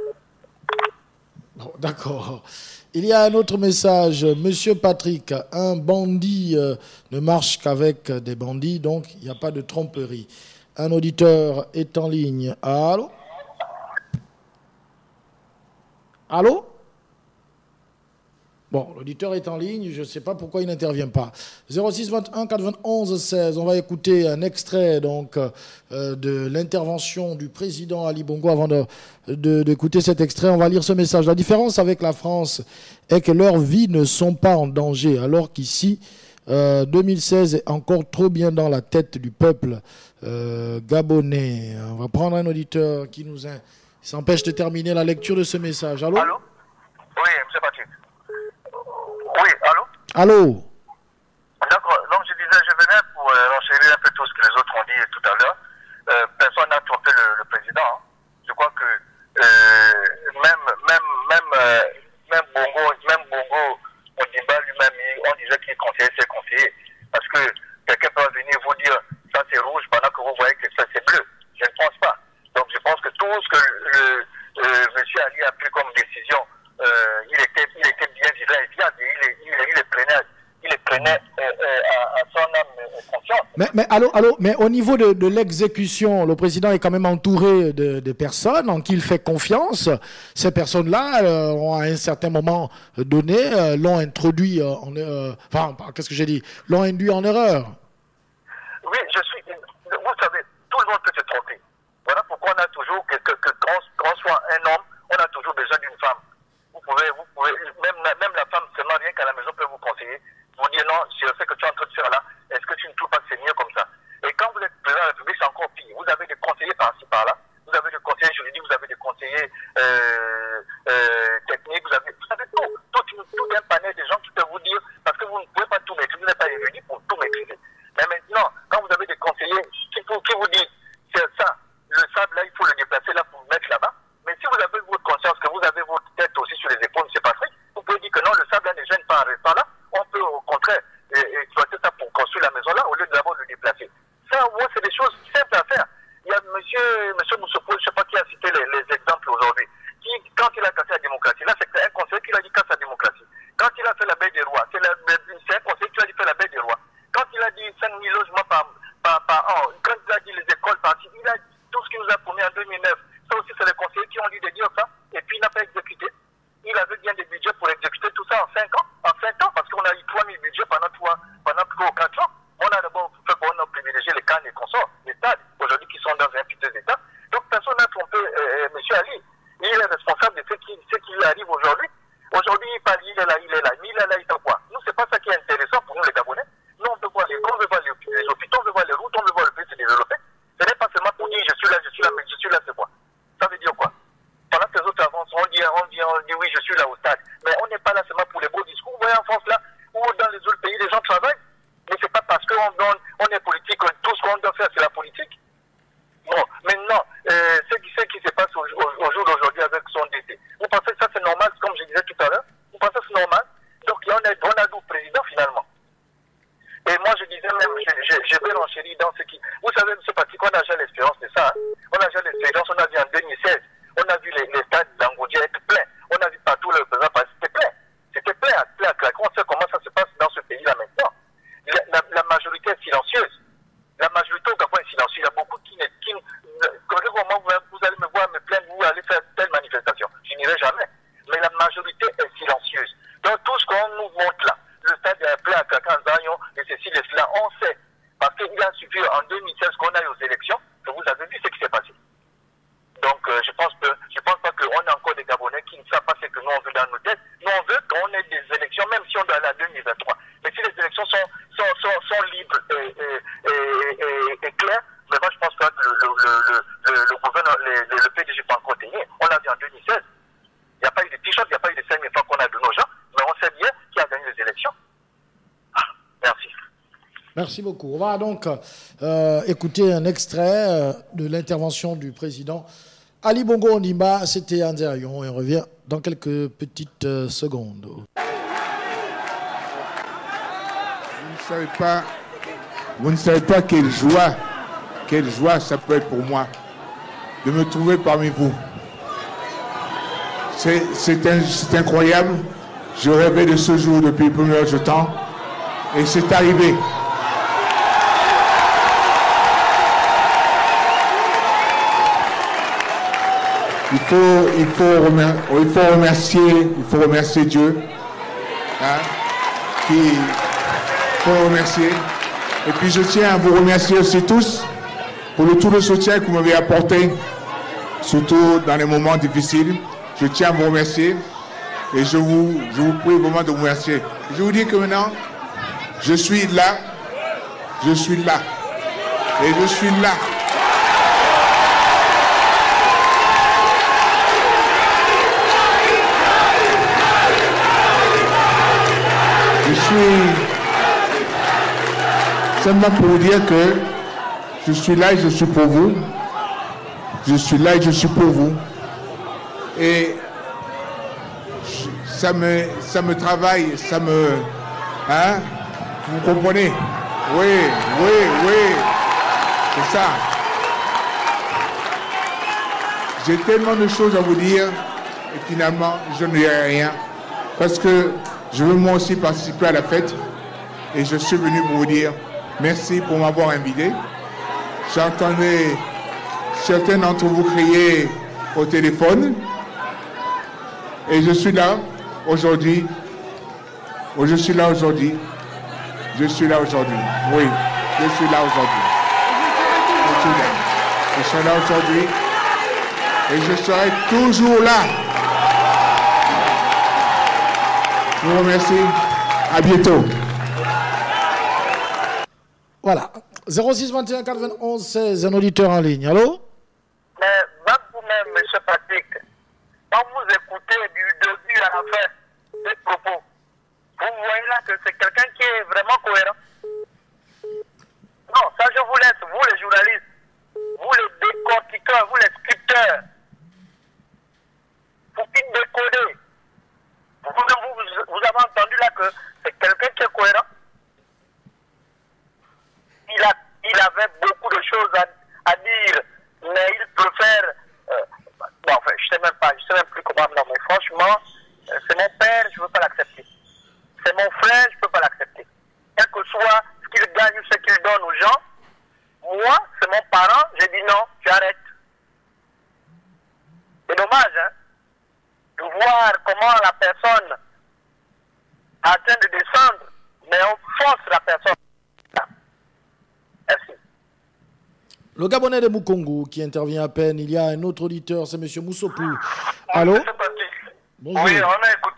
Bon, D'accord. Il y a un autre message. Monsieur Patrick, un bandit euh, ne marche qu'avec des bandits, donc il n'y a pas de tromperie. Un auditeur est en ligne. Allô? Allô? Bon, l'auditeur est en ligne, je ne sais pas pourquoi il n'intervient pas. 06 21 91 16, on va écouter un extrait donc euh, de l'intervention du président Ali Bongo avant de- de- d'écouter cet extrait. On va lire ce message. La différence avec la France est que leurs vies ne sont pas en danger, alors qu'ici, euh, 2016 est encore trop bien dans la tête du peuple euh, gabonais. On va prendre un auditeur qui nous s'empêche de terminer la lecture de ce message. Allô? Allô? Oui, Patrick. Oui, allô Allô D'accord. Donc, je disais, je venais pour euh, renchérir un peu tout ce que les autres ont dit tout à l'heure. Euh, personne n'a trompé le, le président. hein. Je crois que euh, même, même, même, euh, même Bongo, même Bongo, Ondimba lui-même, on disait qu'il conseillait ses conseillers. Parce que quelqu'un peut venir vous dire ça c'est rouge pendant que vous voyez que ça c'est bleu. Je ne pense pas. Donc, je pense que tout ce que le, monsieur Ali a pris comme décision, il, était, il était bien vivant et bien, il, il, il, il les prenait, il les prenait euh, euh, à, à son âme et conscience. Mais, mais, allô, allô, mais au niveau de, de l'exécution, le président est quand même entouré de, de personnes en qui il fait confiance. Ces personnes-là euh, ont à un certain moment donné, euh, l'ont introduit euh, en... euh, enfin, qu'est-ce que j'ai dit? L'ont induit en erreur. Oui, je suis. Vous savez, tout le monde peut se tromper. Voilà pourquoi on a toujours, que, que, que quand, quand soit un homme, on a toujours besoin d'une femme. Vous pouvez, vous pouvez, même, même la femme seulement rien qu'à la maison peut vous conseiller. Vous dire non, sur ce que tu es en train de faire là, est-ce que tu ne trouves pas que c'est mieux comme ça? Et quand vous êtes président de la République, c'est encore pire. Vous avez des conseillers par-ci par-là. Vous avez des conseillers juridiques, vous avez des conseillers euh, euh, techniques, vous avez, vous avez tout, tout, tout un panel de gens qui peuvent vous dire, parce que vous ne pouvez pas tout maîtriser, vous n'êtes pas érudit pour tout maîtriser. Silencieuse. La majorité au Gabon est silencieuse. Il y a beaucoup qui ne. Qui, ne- quand au moment où vous, vous allez me voir me plaindre, vous allez faire telle manifestation. Je n'irai jamais. Mais la majorité est silencieuse. Donc tout ce qu'on nous montre là, le stade est plein à claquer en Zayon, et ceci, et cela, on sait. Parce qu'il a suffi en 2016 qu'on aille aux élections, que vous avez vu ce qui s'est passé. Donc, euh, je pense que je pense pas qu'on a encore des Gabonais qui ne savent pas ce que nous on veut dans nos têtes. Nous on veut qu'on ait des élections, même si on doit aller à 2023. Mais si les élections sont, sont, sont, sont libres et, et, et, et- et claires, mais moi je pense pas que le, le, le, le, le gouvernement, le, le, le PDG peut encore tenir. On l'a vu en 2016. Il n'y a pas eu de t-shirt, il n'y a pas eu de 5 000 francs qu'on a de nos gens, mais on sait bien qui a gagné les élections. Ah, merci. Beaucoup. On va donc euh, écouter un extrait euh, de l'intervention du président Ali Bongo Ondimba. C'était Anzerion et on revient dans quelques petites euh, secondes. Vous ne savez pas, vous ne savez pas quelle joie, quelle joie ça peut être pour moi de me trouver parmi vous. C'est incroyable. Je rêvais de ce jour depuis le premier temps et c'est arrivé. Il faut, il faut, il faut remercier, il faut remercier Dieu, hein, qui il faut remercier. Et puis je tiens à vous remercier aussi tous pour le tout le soutien que vous m'avez apporté, surtout dans les moments difficiles. Je tiens à vous remercier et je vous, je vous prie vraiment de vous remercier. Je vous dis que maintenant, je suis là, je suis là, et je suis là. Je suis simplement pour vous dire que je suis là et je suis pour vous. Je suis là et je suis pour vous. Et ça me, ça me travaille, ça me... Hein? Vous comprenez? Oui, oui, oui. C'est ça. J'ai tellement de choses à vous dire et finalement, je ne dirai rien. Parce que je veux moi aussi participer à la fête et je suis venu pour vous dire merci pour m'avoir invité. J'entendais certains d'entre vous crier au téléphone et je suis là aujourd'hui. Oh, je suis là aujourd'hui. Je suis là aujourd'hui. Oui, je suis là aujourd'hui. Je suis là aujourd'hui et je serai toujours là. Je vous remercie. À bientôt. Voilà. 06 21 91 16, un auditeur en ligne. Allô? Mais même vous-même, M. Patrick, quand vous écoutez du début à la fin des propos, vous voyez là que c'est quelqu'un qui est vraiment cohérent. Non, ça je vous laisse, vous les journalistes, vous les décortiqueurs, vous les scripteurs. Faut qu'ils décoder. flaco, se está el pecho de de qui intervient à peine. Il y a un autre auditeur, c'est M. Moussopou. Ah, Allô Bonjour. Oui, on a écouté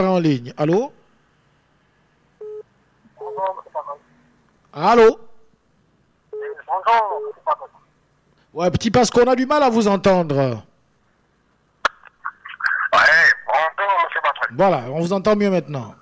en ligne. Allô? Allô? Ouais, petit parce qu'on a du mal à vous entendre. Voilà, on vous entend mieux maintenant.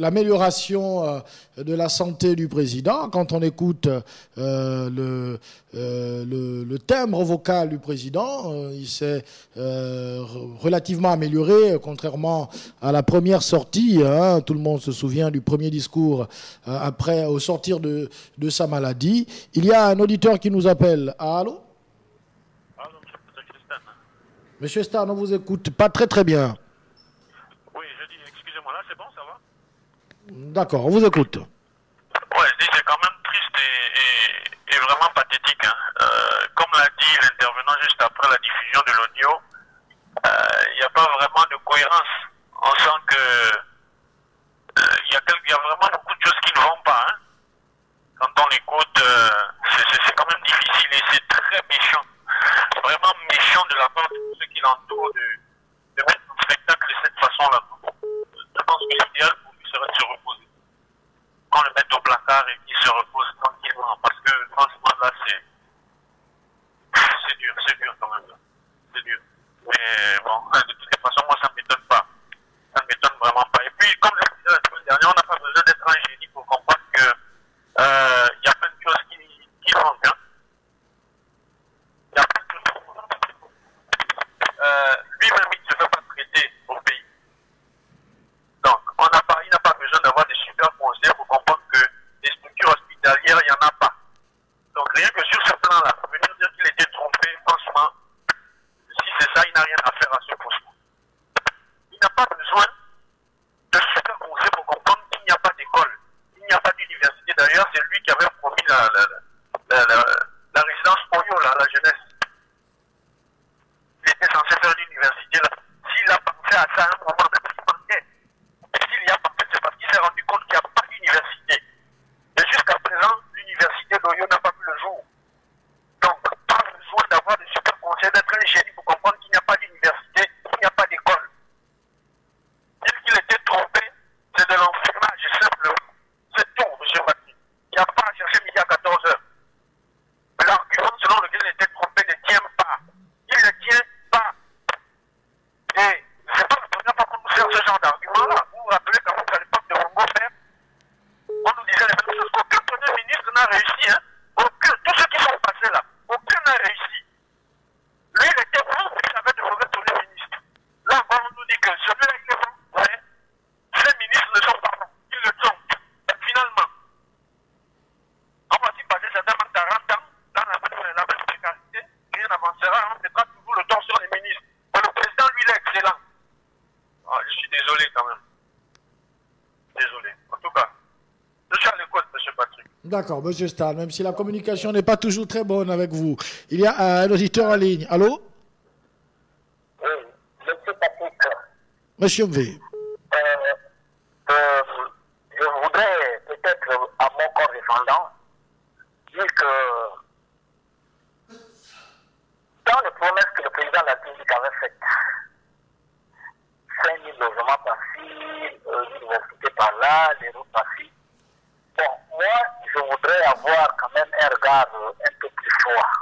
l'amélioration euh, de la santé du président, quand on écoute euh, euh, le, timbre vocal du président, il s'est relativement amélioré, contrairement à la première sortie. Hein. Tout le monde se souvient du premier discours après, au sortir de, sa maladie. Il y a un auditeur qui nous appelle. Ah, allô? Monsieur Stan, on vous écoute pas très très bien. D'accord, on vous écoute. Ouais, je dis c'est quand même triste et, vraiment pathétique. Hein. Euh, comme l'a dit l'intervenant juste après la diffusion de l'audio, euh, il n'y a pas vraiment de cohérence. On sent que euh, il y, a vraiment beaucoup de choses qui ne vont pas. Hein. Quand on l'écoute, c'est quand même difficile et c'est très méchant. Vraiment méchant de la part de ceux qui l'entourent de, mettre en spectacle de cette façon-là. Je pense que c'est l'idéal serait se reposer. Qu'on le mette au placard et qu'il se repose tranquillement. Parce que franchement, là, c'est. C'est dur, c'est dur quand même. C'est dur. Mais bon, de toute façon, moi, ça ne m'étonne pas. Ça ne m'étonne vraiment pas. Et puis, comme je disais la semaine dernière, on n'a pas besoin d'être un génie pour comprendre que. Euh, Monsieur Stahl, même si la communication n'est pas toujours très bonne avec vous. Il y a un auditeur en ligne. Allô? Oui, je ne Monsieur V. Tabuar, Camem Ergado, em Pessoa.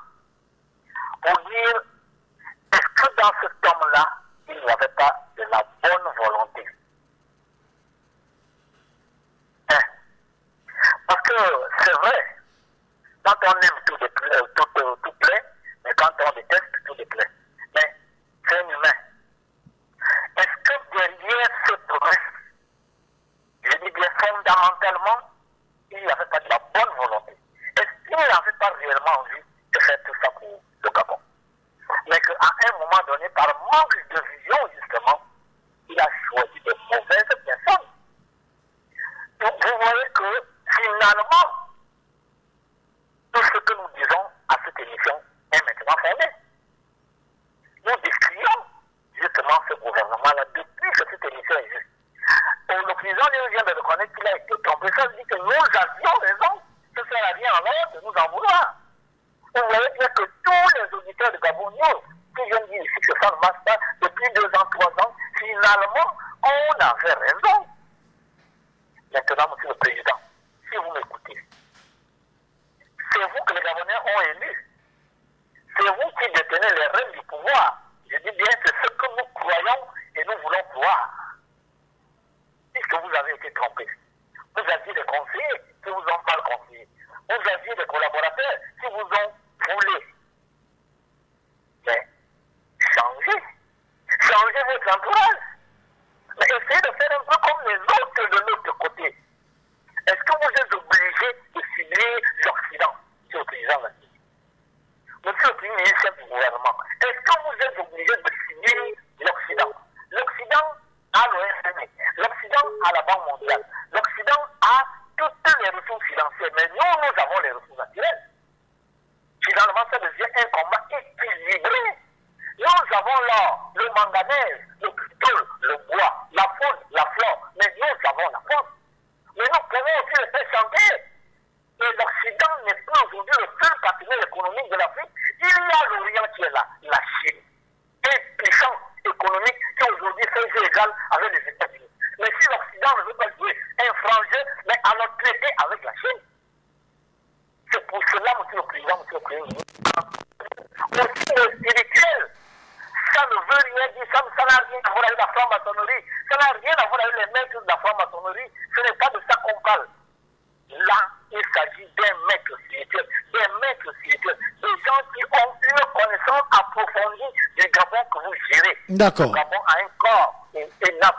D'accord. A un corps âme.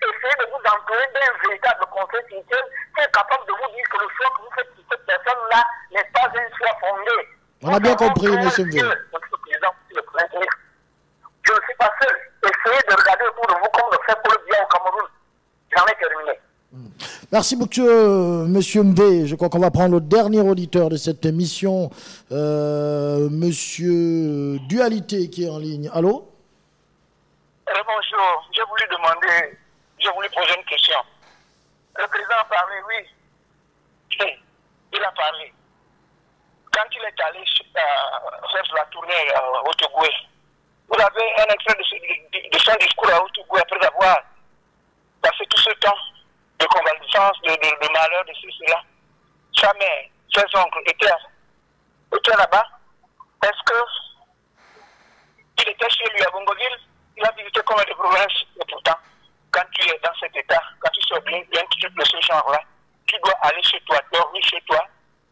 Essayez de vous entourer d'un véritable conseil spirituel qui est capable de vous dire que le choix que vous faites sur cette personne-là n'est pas un choix fondé. On a bien compris, créé monsieur Dieu, Mvé. Monsieur le Président, Monsieur le Premier ministre. Je ne suis pas seul. Essayez de regarder autour de vous comme le fait pour le bien au Cameroun. J'en ai terminé. Merci beaucoup, euh, monsieur Mvé. Je crois qu'on va prendre le dernier auditeur de cette émission, euh, monsieur Dualité, qui est en ligne. Allô Euh, bonjour, j'ai voulu demander, j'ai voulu poser une question. Le président a parlé, oui. Oui, Quand il est allé euh, faire la tournée euh, au Togo, vous avez un extrait de, de- son discours à Togo après avoir passé tout ce temps de convalescence, de, malheur, de ceci, cela. Sa mère, ses oncles étaient, étaient là-bas. Est-ce que il était chez lui à Bongoville, il a visité combien de provinces, et pourtant, quand tu es dans cet état, quand tu sors bien, bien de ce genre-là, tu dois aller chez toi, dormir chez toi,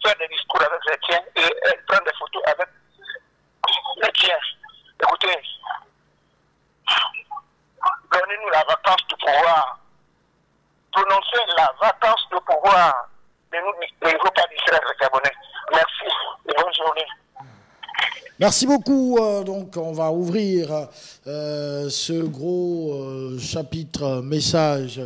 faire des discours avec les tiens et, prendre des photos avec les tiens. Écoutez, donnez-nous la vacance de pouvoir, prononcer la vacance de pouvoir, mais nous ne faut pas distraire les Gabonais. Merci et bonne journée. Merci beaucoup. Euh, donc, on va ouvrir euh, ce gros euh, chapitre message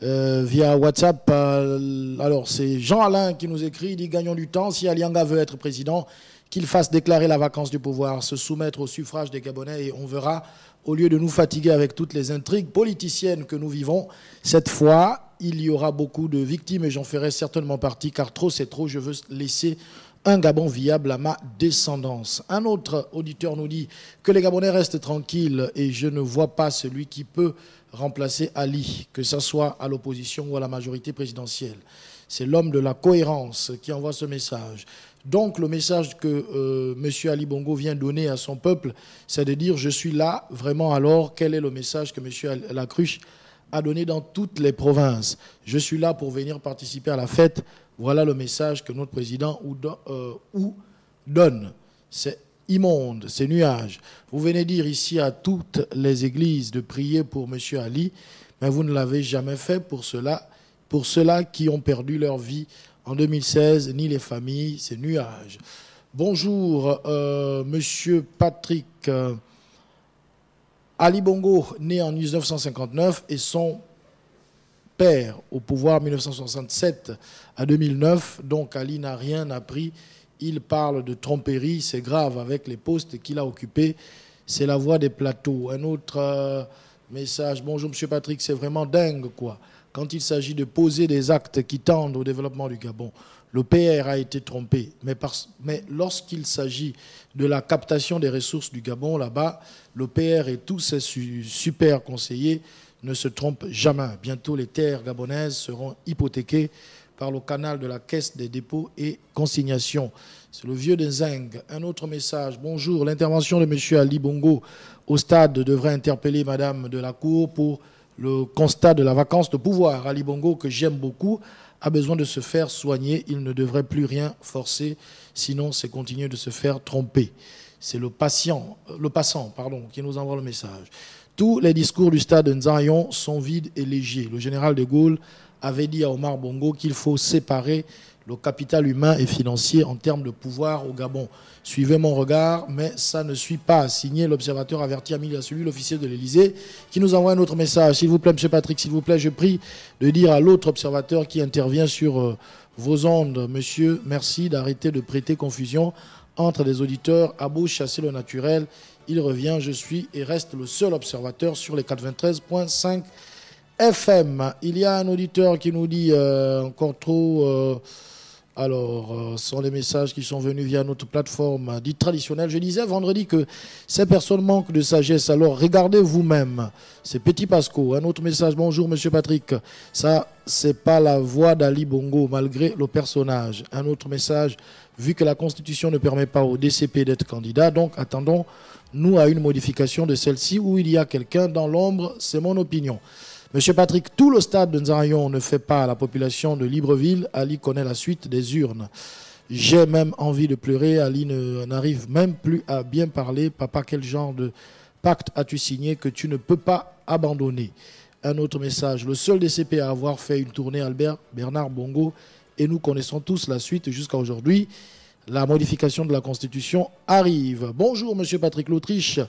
via WhatsApp. Alors, c'est Jean-Alain qui nous écrit, il dit gagnons du temps. Si Alianga veut être président, qu'il fasse déclarer la vacance du pouvoir, se soumettre au suffrage des Gabonais et on verra, au lieu de nous fatiguer avec toutes les intrigues politiciennes que nous vivons, cette fois, il y aura beaucoup de victimes et j'en ferai certainement partie car trop c'est trop. Je veux laisser un Gabon viable à ma descendance. Un autre auditeur nous dit que les Gabonais restent tranquilles et je ne vois pas celui qui peut remplacer Ali, que ce soit à l'opposition ou à la majorité présidentielle. C'est l'homme de la cohérence qui envoie ce message. Donc le message que euh, M. Ali Bongo vient donner à son peuple, c'est de dire je suis là, vraiment alors, quel est le message que M. Lacruche a donné dans toutes les provinces? Je suis là pour venir participer à la fête. Voilà le message que notre président euh, ou donne. C'est immonde, c'est nuage. Vous venez dire ici à toutes les églises de prier pour M. Ali, mais vous ne l'avez jamais fait pour ceux-là qui ont perdu leur vie en 2016, ni les familles, c'est nuage. Bonjour, euh, Monsieur Patrick. euh, Ali Bongo, né en 1959, et son père au pouvoir 1967 à 2009. Donc Ali n'a rien appris. Il parle de tromperie, c'est grave avec les postes qu'il a occupés. C'est la voix des plateaux. Un autre euh, message. Bonjour Monsieur Patrick, c'est vraiment dingue quoi. Quand il s'agit de poser des actes qui tendent au développement du Gabon, le PR a été trompé. Mais, lorsqu'il s'agit de la captation des ressources du Gabon, là-bas, le PR et tous ses su- super conseillers ne se trompent jamais. Bientôt, les terres gabonaises seront hypothéquées par le canal de la Caisse des dépôts et consignations. C'est le vieux de Zeng. Un autre message. Bonjour. L'intervention de M. Ali Bongo au stade devrait interpeller Madame de la Cour pour le constat de la vacance de pouvoir. Ali Bongo, que j'aime beaucoup, a besoin de se faire soigner. Il ne devrait plus rien forcer, sinon c'est continuer de se faire tromper. C'est le patient, le passant, pardon, qui nous envoie le message. Tous les discours du stade de Nzayon sont vides et légers. Le général de Gaulle avait dit à Omar Bongo qu'il faut séparer le capital humain et financier en termes de pouvoir au Gabon. Suivez mon regard, mais ça ne suit pas. Signé l'observateur averti Amélie celui l'officier de l'Élysée, qui nous envoie un autre message. S'il vous plaît, M. Patrick, s'il vous plaît, je prie de dire à l'autre observateur qui intervient sur euh, vos ondes, monsieur, merci d'arrêter de prêter confusion entre des auditeurs. À beau chasser le naturel, il revient, je suis et reste le seul observateur sur les 93.5 FM. Il y a un auditeur qui nous dit euh, encore trop. euh, Alors, euh, sont les messages qui sont venus via notre plateforme dite traditionnelle. Je disais vendredi que ces personnes manquent de sagesse. Alors, regardez vous-même. C'est Petit Pasco. Un autre message. Bonjour, monsieur Patrick. Ça, c'est pas la voix d'Ali Bongo, malgré le personnage. Un autre message. Vu que la Constitution ne permet pas au DCP d'être candidat, donc attendons, nous, à une modification de celle-ci où il y a quelqu'un dans l'ombre. C'est mon opinion. Monsieur Patrick, tout le stade de Nzarayon ne fait pas à la population de Libreville. Ali connaît la suite des urnes. J'ai même envie de pleurer. Ali n'arrive même plus à bien parler. Papa, quel genre de pacte as-tu signé que tu ne peux pas abandonner? Un autre message. Le seul DCP à avoir fait une tournée, Albert Bernard Bongo, et nous connaissons tous la suite jusqu'à aujourd'hui. La modification de la Constitution arrive. Bonjour, monsieur Patrick L'Autriche.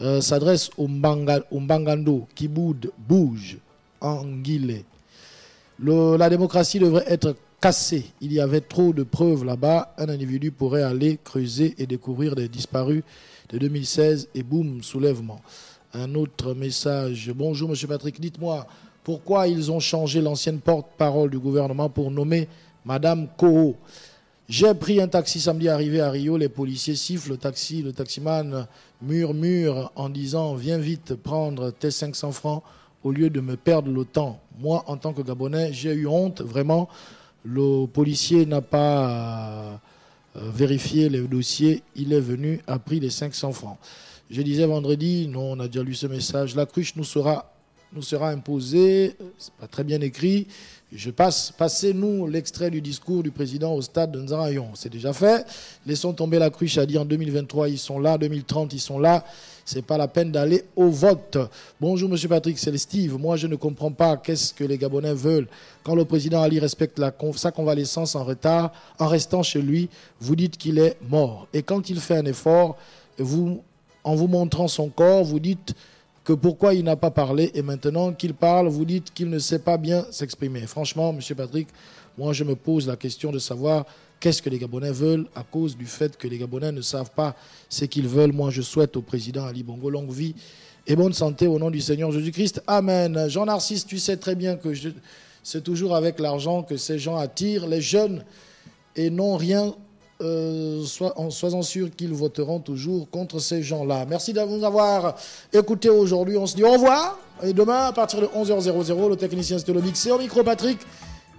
Euh, s'adresse au, Mbangando qui boude, bouge en guillet. la démocratie devrait être cassée. Il y avait trop de preuves là-bas. Un individu pourrait aller creuser et découvrir des disparus de 2016 et boum, soulèvement. Un autre message. Bonjour, monsieur Patrick. Dites-moi pourquoi ils ont changé l'ancienne porte-parole du gouvernement pour nommer madame Koho. J'ai pris un taxi samedi arrivé à Rio, les policiers sifflent le taxi, le taximan murmure en disant viens vite prendre tes 500 francs au lieu de me perdre le temps. Moi, en tant que Gabonais, j'ai eu honte, vraiment. Le policier n'a pas euh, vérifié les dossiers, il est venu, a pris les 500 francs. Je disais vendredi, non, on a déjà lu ce message, la cruche nous sera, nous sera imposée, c'est pas très bien écrit, je passe, passez-nous l'extrait du discours du président au stade de Nzarayon. C'est déjà fait. Laissons tomber la cruche à dire en 2023, ils sont là, 2030, ils sont là. C'est pas la peine d'aller au vote. Bonjour, monsieur Patrick, c'est. Moi, je ne comprends pas qu'est-ce que les Gabonais veulent. Quand le président Ali respecte sa convalescence en retard, en restant chez lui, vous dites qu'il est mort. Et quand il fait un effort, en vous montrant son corps, vous dites que pourquoi il n'a pas parlé et maintenant qu'il parle, vous dites qu'il ne sait pas bien s'exprimer. Franchement, Monsieur Patrick, moi je me pose la question de savoir qu'est-ce que les Gabonais veulent à cause du fait que les Gabonais ne savent pas ce qu'ils veulent. Moi je souhaite au président Ali Bongo longue vie et bonne santé au nom du Seigneur Jésus-Christ. Amen. Jean-Narcisse, tu sais très bien que c'est toujours avec l'argent que ces gens attirent les jeunes et n'ont rien euh, en soyons sûrs qu'ils voteront toujours contre ces gens-là. Merci de nous avoir écoutés aujourd'hui. On se dit au revoir. Et demain, à partir de 11h00, le technicien c'est le micro Patrick.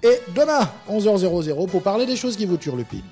Et demain, 11h00, pour parler des choses qui vous pile.